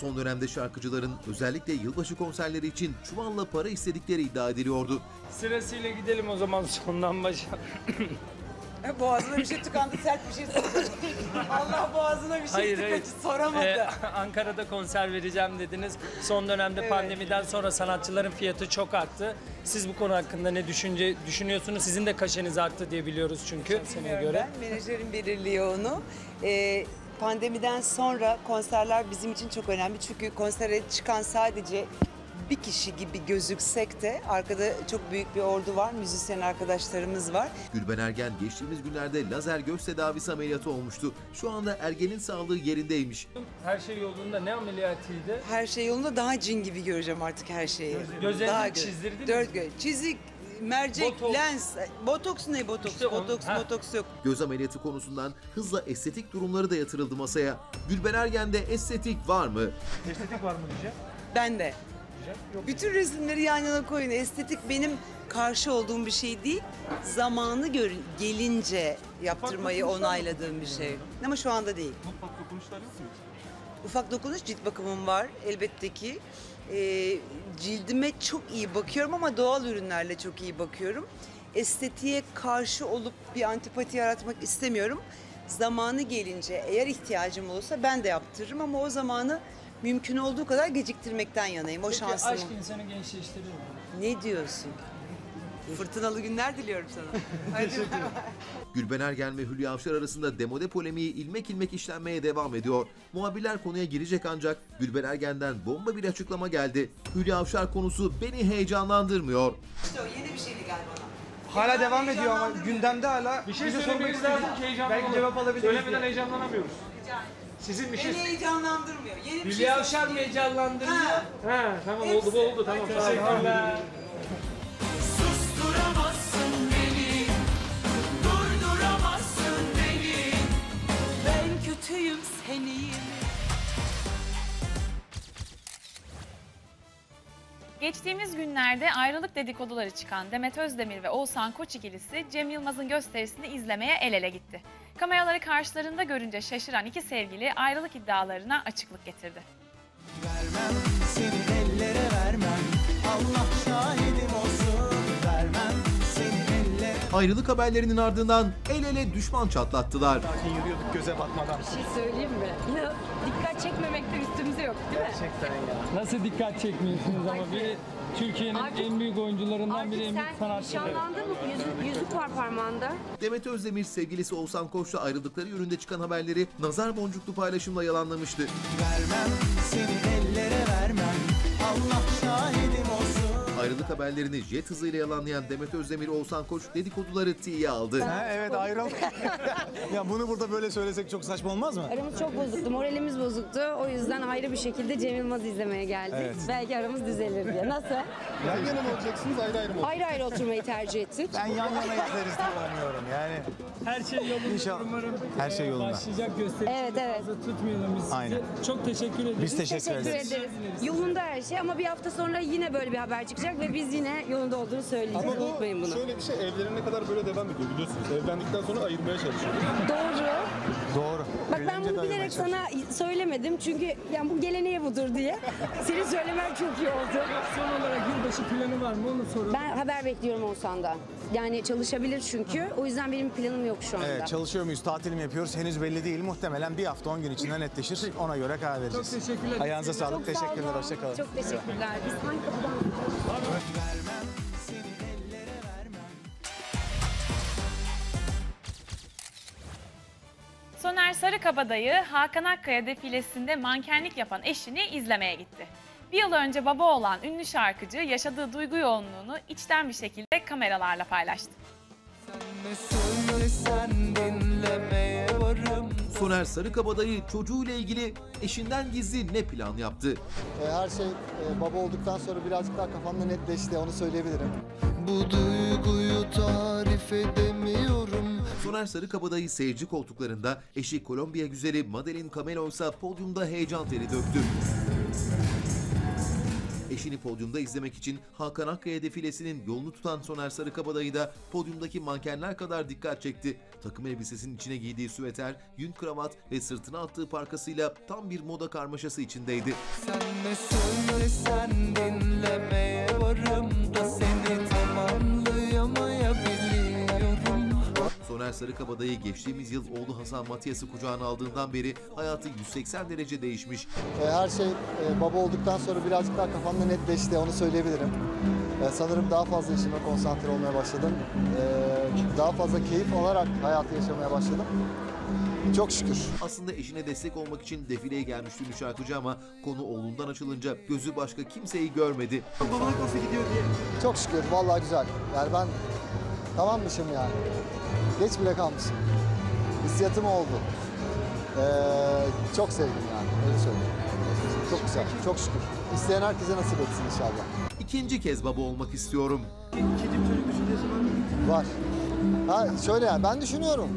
Son dönemde şarkıcıların özellikle yılbaşı konserleri için çuvalla para istedikleri iddia ediliyordu. Sırasıyla gidelim o zaman sondan başa. [LAUGHS] Boğazına bir şey tıkandı, sert bir şey sordu. [LAUGHS] Allah boğazına bir şey Hayır tıkandı, hayır. soramadı. Ee, Ankara'da konser vereceğim dediniz. Son dönemde Evet. pandemiden sonra sanatçıların fiyatı çok arttı. Siz bu konu hakkında ne düşünce düşünüyorsunuz? Sizin de kaşeniz arttı diye biliyoruz çünkü seneye göre. Ben, menajerim belirliyor onu. Ee, pandemiden sonra konserler bizim için çok önemli. Çünkü konsere çıkan sadece bir kişi gibi gözüksek de arkada çok büyük bir ordu var. Müzisyen arkadaşlarımız var. Gülben Ergen geçtiğimiz günlerde lazer göz tedavisi ameliyatı olmuştu. Şu anda Ergen'in sağlığı yerindeymiş. Her şey yolunda ne ameliyatıydı? Her şey yolunda daha cin gibi göreceğim artık her şeyi. gözlerinizi Daha gö- çizdirdiniz Dört mi? göz. Çizik, mercek, Botoks. lens. Botoks ne botoks? İşte on- botoks, ha. botoks yok. Göz ameliyatı konusundan hızla estetik durumları da yatırıldı masaya. Gülben Ergen'de estetik var mı? Estetik var mı diyeceğim? Ben de. Bütün resimleri yan yana koyun. Estetik benim karşı olduğum bir şey değil. Zamanı gör gelince yaptırmayı dokunuşlar onayladığım bir şey. Ama şu anda değil. Ufak dokunuşlar yok mu? Ufak dokunuş cilt bakımım var elbette ki. Ee, cildime çok iyi bakıyorum ama doğal ürünlerle çok iyi bakıyorum. Estetiğe karşı olup bir antipati yaratmak istemiyorum. Zamanı gelince eğer ihtiyacım olursa ben de yaptırırım ama o zamanı mümkün olduğu kadar geciktirmekten yanayım. O Peki şansımı. aşk insanı gençleştiriyor mu? Ne diyorsun? Fırtınalı günler diliyorum sana. [LAUGHS] Hadi. Gülben Ergen ve Hülya Avşar arasında demode polemiği ilmek ilmek işlenmeye devam ediyor. Muhabirler konuya girecek ancak Gülben Ergen'den bomba bir açıklama geldi. Hülya Avşar konusu beni heyecanlandırmıyor. İşte o yeni bir şeydi galiba. Hala devam ediyor ama gündemde hala. Bir şey sormak lazım ki heyecanlı Belki cevap alabiliriz Söylemeden heyecanlanamıyoruz. Sizin bir şey... Beni heyecanlandırmıyor. Yeni bir şey Hülya Avşar mı heyecanlandırıyor? Ha. Ha, tamam oldu bu oldu tamam. Teşekkürler. Kötüyüm seniyim Geçtiğimiz günlerde ayrılık dedikoduları çıkan Demet Özdemir ve Oğuzhan Koç ikilisi Cem Yılmaz'ın gösterisini izlemeye el ele gitti. Kameraları karşılarında görünce şaşıran iki sevgili ayrılık iddialarına açıklık getirdi. Seni ellere vermem Allah şahidim Ayrılık haberlerinin ardından el ele düşman çatlattılar. yürüyorduk göze batmadan. Bir şey söyleyeyim mi? Ya, dikkat çekmemekte üstümüze yok değil mi? Gerçekten ya. Nasıl dikkat çekmiyorsunuz ama biri Türkiye'nin Artık- en büyük oyuncularından biri en büyük sanatçıları. nişanlandın mı? Yüzük, yüzük var parmağında. Demet Özdemir sevgilisi Oğuzhan Koç'la ayrıldıkları yönünde çıkan haberleri nazar boncuklu paylaşımla yalanlamıştı. Vermem seni ellere vermem Allah şahidim olsun Ayrılık haberlerini jet hızıyla yalanlayan Demet Özdemir Oğuzhan Koç dedikoduları tiye aldı. Ha, evet ayrıl. [LAUGHS] ya bunu burada böyle söylesek çok saçma olmaz mı? Aramız çok bozuktu, moralimiz bozuktu. O yüzden ayrı bir şekilde Cem Yılmaz izlemeye geldik. Evet. Belki aramız düzelir diye. Nasıl? Yan yana mı olacaksınız ayrı ayrı mı Ayrı ayrı oturmayı tercih ettik. Ben yan yana izleriz diye umuyorum yani. Her şey yolunda İnşallah. umarım. Her şey e, yolunda. Başlayacak gösteri. Evet, evet. Fazla tutmayalım biz. Aynen. Çok teşekkür ederiz. Biz teşekkür Teşekkür ederiz. ederiz. Yolunda her şey ama bir hafta sonra yine böyle bir haber çıkacak ve biz yine yolunda olduğunu söyleyeceğiz. Ama bu Unutmayın bunu. şöyle bir şey evlerine kadar böyle devam ediyor biliyorsunuz. Evlendikten sonra ayırmaya çalışıyor. Doğru. Doğru. Bunu bilerek sana söylemedim çünkü yani bu geleneği budur diye. [LAUGHS] Senin söylemen çok iyi oldu. Son olarak yılbaşı planı var mı onu sorun. Ben haber bekliyorum Oğuzhan'dan. Yani çalışabilir çünkü. O yüzden benim planım yok şu anda. Evet çalışıyor muyuz, tatil mi yapıyoruz henüz belli değil. Muhtemelen bir hafta 10 gün içinde netleşir. Ona göre karar vereceğiz. Çok teşekkürler. Ayağınıza Çok sağlık. sağ Teşekkürler. Hoşçakalın. Çok teşekkürler. Biz hangi kapıdan Soner Sarıkabadayı Hakan Akkaya defilesinde mankenlik yapan eşini izlemeye gitti. Bir yıl önce baba olan ünlü şarkıcı yaşadığı duygu yoğunluğunu içten bir şekilde kameralarla paylaştı. Ne söylesen dinlemeye varım Soner Sarıkabadayı çocuğuyla ilgili eşinden gizli ne plan yaptı? E, Her şey e, baba olduktan sonra birazcık daha kafamda netleşti onu söyleyebilirim. Bu duyguyu tarif edemiyorum Soner Sarıkabadayı seyirci koltuklarında eşi Kolombiya güzeli Madeline Camelo ise podyumda heyecan teri döktü. Eşini podyumda izlemek için Hakan Akkaya defilesinin yolunu tutan Soner Sarıkabadayı da podyumdaki mankenler kadar dikkat çekti. Takım elbisesinin içine giydiği süveter, yün kravat ve sırtına attığı parkasıyla tam bir moda karmaşası içindeydi. Sen ne söylesen dinlemeye varım da seni Soner Sarıkabadayı geçtiğimiz yıl oğlu Hasan Matias'ı kucağına aldığından beri hayatı 180 derece değişmiş. E, Her şey e, baba olduktan sonra birazcık daha kafamda netleşti onu söyleyebilirim. E, Sanırım daha fazla işime konsantre olmaya başladım. Daha fazla keyif alarak hayatı yaşamaya başladım. Çok şükür. Aslında eşine destek olmak için defileye gelmiş ünlü şarkıcı ama konu oğlundan açılınca gözü başka kimseyi görmedi. Babalık nasıl gidiyor diye. Çok şükür vallahi güzel. Yani ben tamammışım yani. Geç bile kalmışım. Hissiyatım oldu. Ee, çok sevdim yani öyle söyleyeyim. Çok güzel, çok şükür. İsteyen herkese nasip etsin inşallah. İkinci kez baba olmak istiyorum. Var. Ha şöyle yani ben düşünüyorum.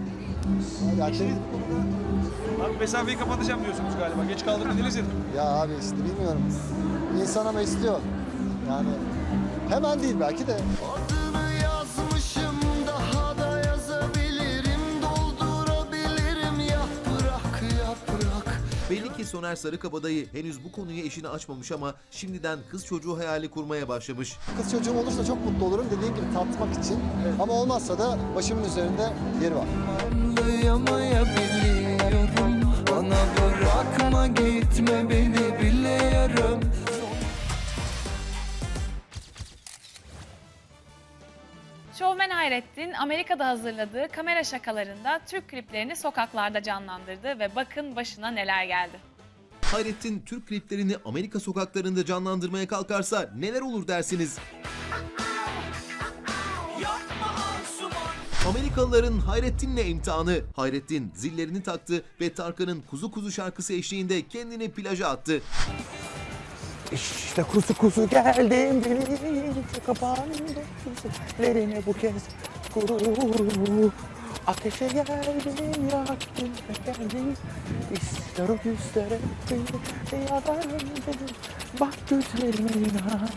Yani Abi mesafeyi kapatacağım diyorsunuz galiba. Geç kaldım dediniz ya. Ya abi işte bilmiyorum. İnsan ama istiyor. Yani hemen değil belki de. Belli ki Soner Sarıkabadayı henüz bu konuyu eşine açmamış ama şimdiden kız çocuğu hayali kurmaya başlamış. Kız çocuğum olursa çok mutlu olurum dediğim gibi tatmak için. Ama olmazsa da başımın üzerinde yeri var. Anlayamayabiliyorum Bana bırakma gitme beni biliyorum Şovmen Hayrettin Amerika'da hazırladığı kamera şakalarında Türk kliplerini sokaklarda canlandırdı ve bakın başına neler geldi. Hayrettin Türk kliplerini Amerika sokaklarında canlandırmaya kalkarsa neler olur dersiniz? Amerikalıların Hayrettin'le imtihanı. Hayrettin zillerini taktı ve Tarkan'ın Kuzu Kuzu şarkısı eşliğinde kendini plaja attı. İşte kurusu kusu geldim benim kapağımda Lerine bu kez kuru Ateşe geldim yaktım efendim İster o güzlere yalan Bak gözlerime inan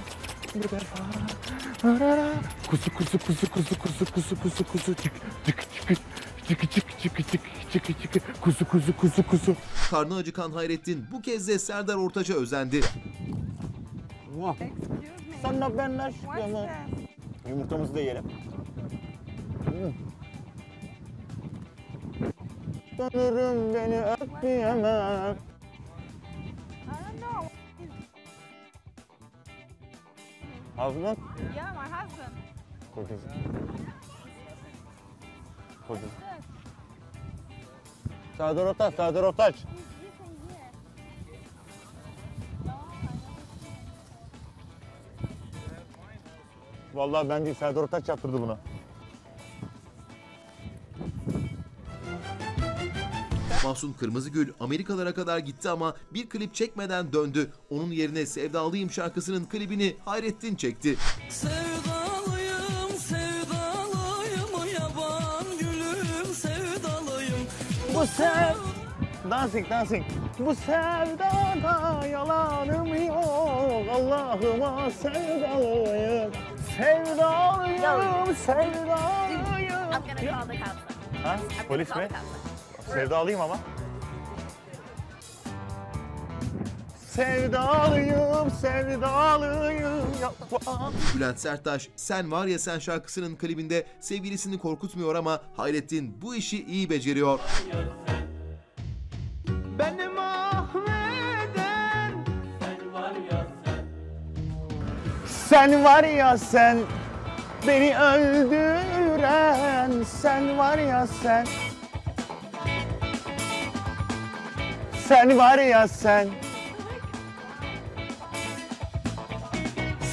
bir defa. Kusu kusu kusu kusu kusu kusu kusu kusu çık çık çık çık çık çık çık çık çık kuzu kuzu kuzu kuzu Karnı acıkan Hayrettin bu kez de Serdar Ortaç'a özendi. Sana ben aşkımı Yumurtamızı da yiyelim. Sanırım beni öpmeyemem. Husband? Yeah, my husband. Kocası. Kocası. Serdar Ortaç, Serdar Ortaç. Vallahi ben değil, Serdar Ortaç yaptırdı bunu. Mahsun Kırmızıgül Amerikalara kadar gitti ama bir klip çekmeden döndü. Onun yerine Sevdalıyım şarkısının klibini Hayrettin çekti. Sevdalıyım, Bu sev... Dancing, dancing. Bu sevdada yalanım yok. Allah'ıma sevdalıyım. Sevdalıyım, sevdalıyım. Ha? Polis mi? Sevdalıyım ama. Sevdalıyım, sevdalıyım. Bülent Serttaş Sen Var Ya Sen şarkısının klibinde sevgilisini korkutmuyor ama Hayrettin bu işi iyi beceriyor. Beni mahveden Sen var ya sen, beni öldüren. Sen var ya sen. Sen var ya sen.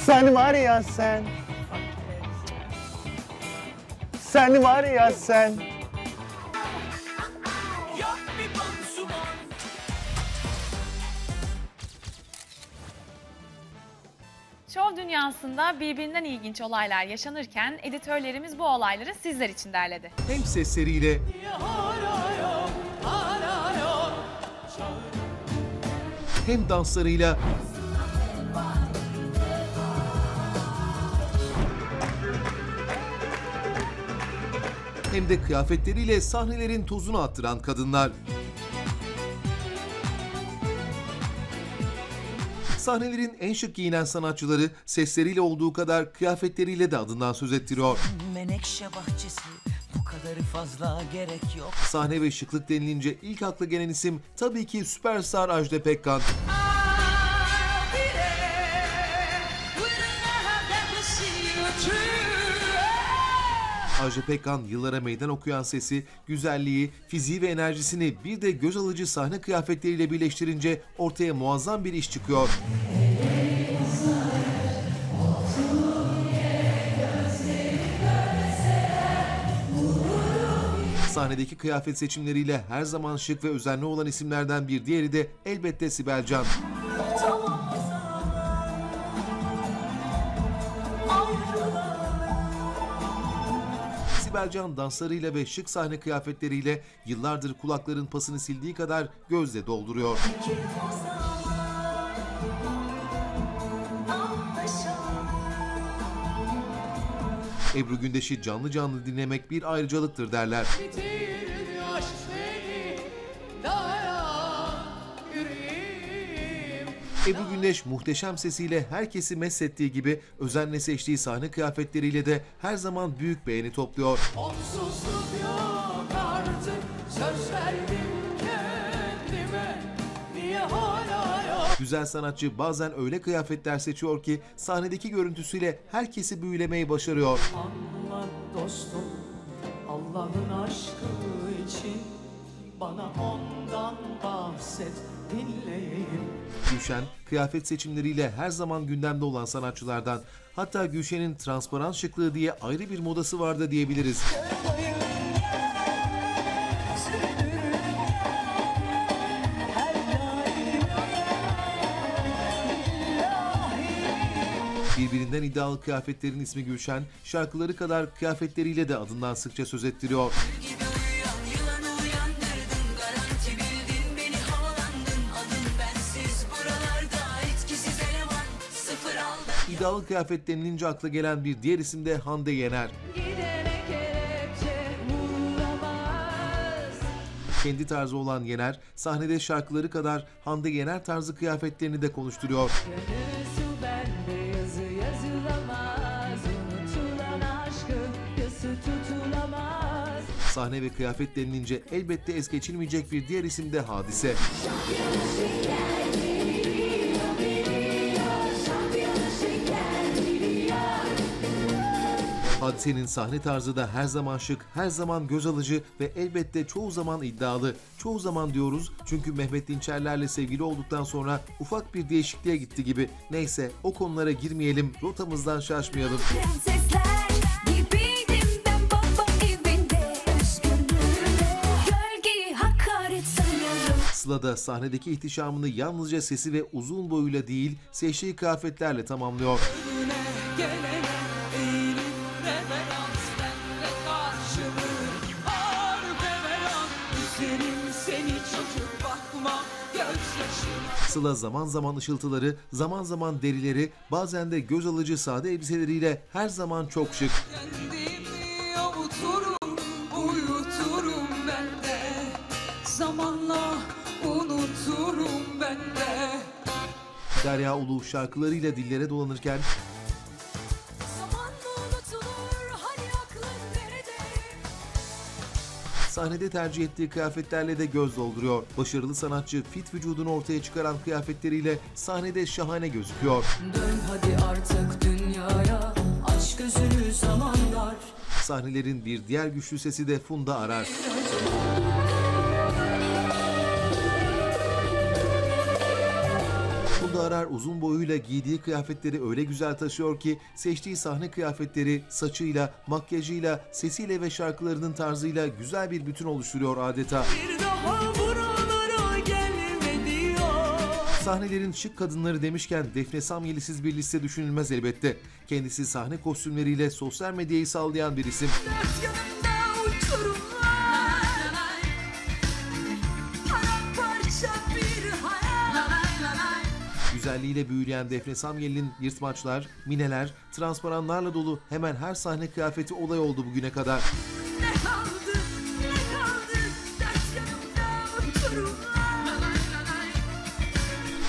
Sen var ya sen. Sen var ya sen. Şov dünyasında birbirinden ilginç olaylar yaşanırken editörlerimiz bu olayları sizler için derledi. Hem sesleriyle hem danslarıyla hem de kıyafetleriyle sahnelerin tozunu attıran kadınlar. Sahnelerin en şık giyinen sanatçıları sesleriyle olduğu kadar kıyafetleriyle de adından söz ettiriyor. Menekşe bahçesi bu kadarı fazla gerek yok. Sahne ve şıklık denilince ilk akla gelen isim tabii ki süperstar Ajda Pekkan. Ajda Pekkan yıllara meydan okuyan sesi, güzelliği, fiziği ve enerjisini bir de göz alıcı sahne kıyafetleriyle birleştirince ortaya muazzam bir iş çıkıyor. Sahnedeki kıyafet seçimleriyle her zaman şık ve özenli olan isimlerden bir diğeri de elbette Sibel Can. Sibel Can danslarıyla ve şık sahne kıyafetleriyle yıllardır kulakların pasını sildiği kadar gözle dolduruyor. Ebru Gündeş'i canlı canlı dinlemek bir ayrıcalıktır derler. Bitirdi Ebru Gündeş muhteşem sesiyle herkesi meslettiği gibi özenle seçtiği sahne kıyafetleriyle de her zaman büyük beğeni topluyor. Onsuzluk yok artık söz verdim kendime niye hala yok Güzel sanatçı bazen öyle kıyafetler seçiyor ki sahnedeki görüntüsüyle herkesi büyülemeyi başarıyor. Anla dostum Allah'ın aşkı için bana ondan bahset Gülşen, kıyafet seçimleriyle her zaman gündemde olan sanatçılardan. Hatta Gülşen'in transparan şıklığı diye ayrı bir modası vardı diyebiliriz. Birbirinden iddialı kıyafetlerin ismi Gülşen, şarkıları kadar kıyafetleriyle de adından sıkça söz ettiriyor. Gidiyor İddialı kıyafet denilince akla gelen bir diğer isim de Hande Yener. Kendi tarzı olan Yener, sahnede şarkıları kadar Hande Yener tarzı kıyafetlerini de konuşturuyor. Yazı aşkın Sahne ve kıyafet denilince elbette es geçilmeyecek bir diğer isim de Hadise. Hadise'nin sahne tarzı da her zaman şık, her zaman göz alıcı ve elbette çoğu zaman iddialı. Çoğu zaman diyoruz çünkü Mehmet Dinçerler'le sevgili olduktan sonra ufak bir değişikliğe gitti gibi. Neyse o konulara girmeyelim, rotamızdan şaşmayalım. Prensesler Sıla da sahnedeki ihtişamını yalnızca sesi ve uzun boyuyla değil, seçtiği kıyafetlerle tamamlıyor. Gelene eğilip Sıla zaman zaman ışıltıları, zaman zaman derileri, bazen de göz alıcı sade elbiseleriyle her zaman çok şık. Kendimi avuturum, uyuturum ben de Zamanla unuturum ben de Derya Ulu şarkılarıyla dillere dolanırken sahnede tercih ettiği kıyafetlerle de göz dolduruyor. Başarılı sanatçı fit vücudunu ortaya çıkaran kıyafetleriyle sahnede şahane gözüküyor. Dön hadi artık dünyaya Aç gözünü zamanlar Sahnelerin bir diğer güçlü sesi de Funda Arar. Uzun boyuyla giydiği kıyafetleri öyle güzel taşıyor ki seçtiği sahne kıyafetleri saçıyla, makyajıyla, sesiyle ve şarkılarının tarzıyla güzel bir bütün oluşturuyor adeta. Bir daha Sahnelerin şık kadınları demişken Defne Samyeli'siz bir liste düşünülmez elbette. Kendisi sahne kostümleriyle sosyal medyayı sallayan bir isim. Dört yanımda uçurumlar Güzelliğiyle büyüleyen Defne Samyeli'nin yırtmaçlar, mineler, transparanlarla dolu hemen her sahne kıyafeti olay oldu bugüne kadar. Ne kaldı ne kaldı Dört yanımda uçurumlar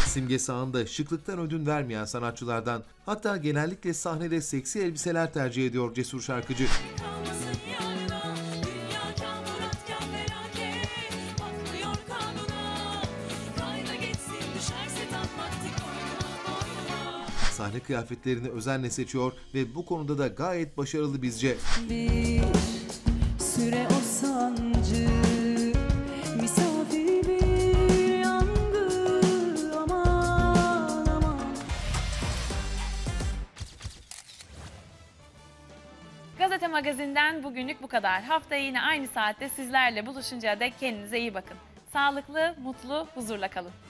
Simge sahanda şıklıktan ödün vermeyen sanatçılardan. Hatta genellikle sahnede seksi elbiseler tercih ediyor cesur şarkıcı. Sahne kıyafetlerini özenle seçiyor ve bu konuda da gayet başarılı bizce. Bir süre o sancı Gazete Magazin'den bugünlük bu kadar. Haftaya yine aynı saatte sizlerle buluşuncaya dek kendinize iyi bakın. Sağlıklı, mutlu, huzurla kalın.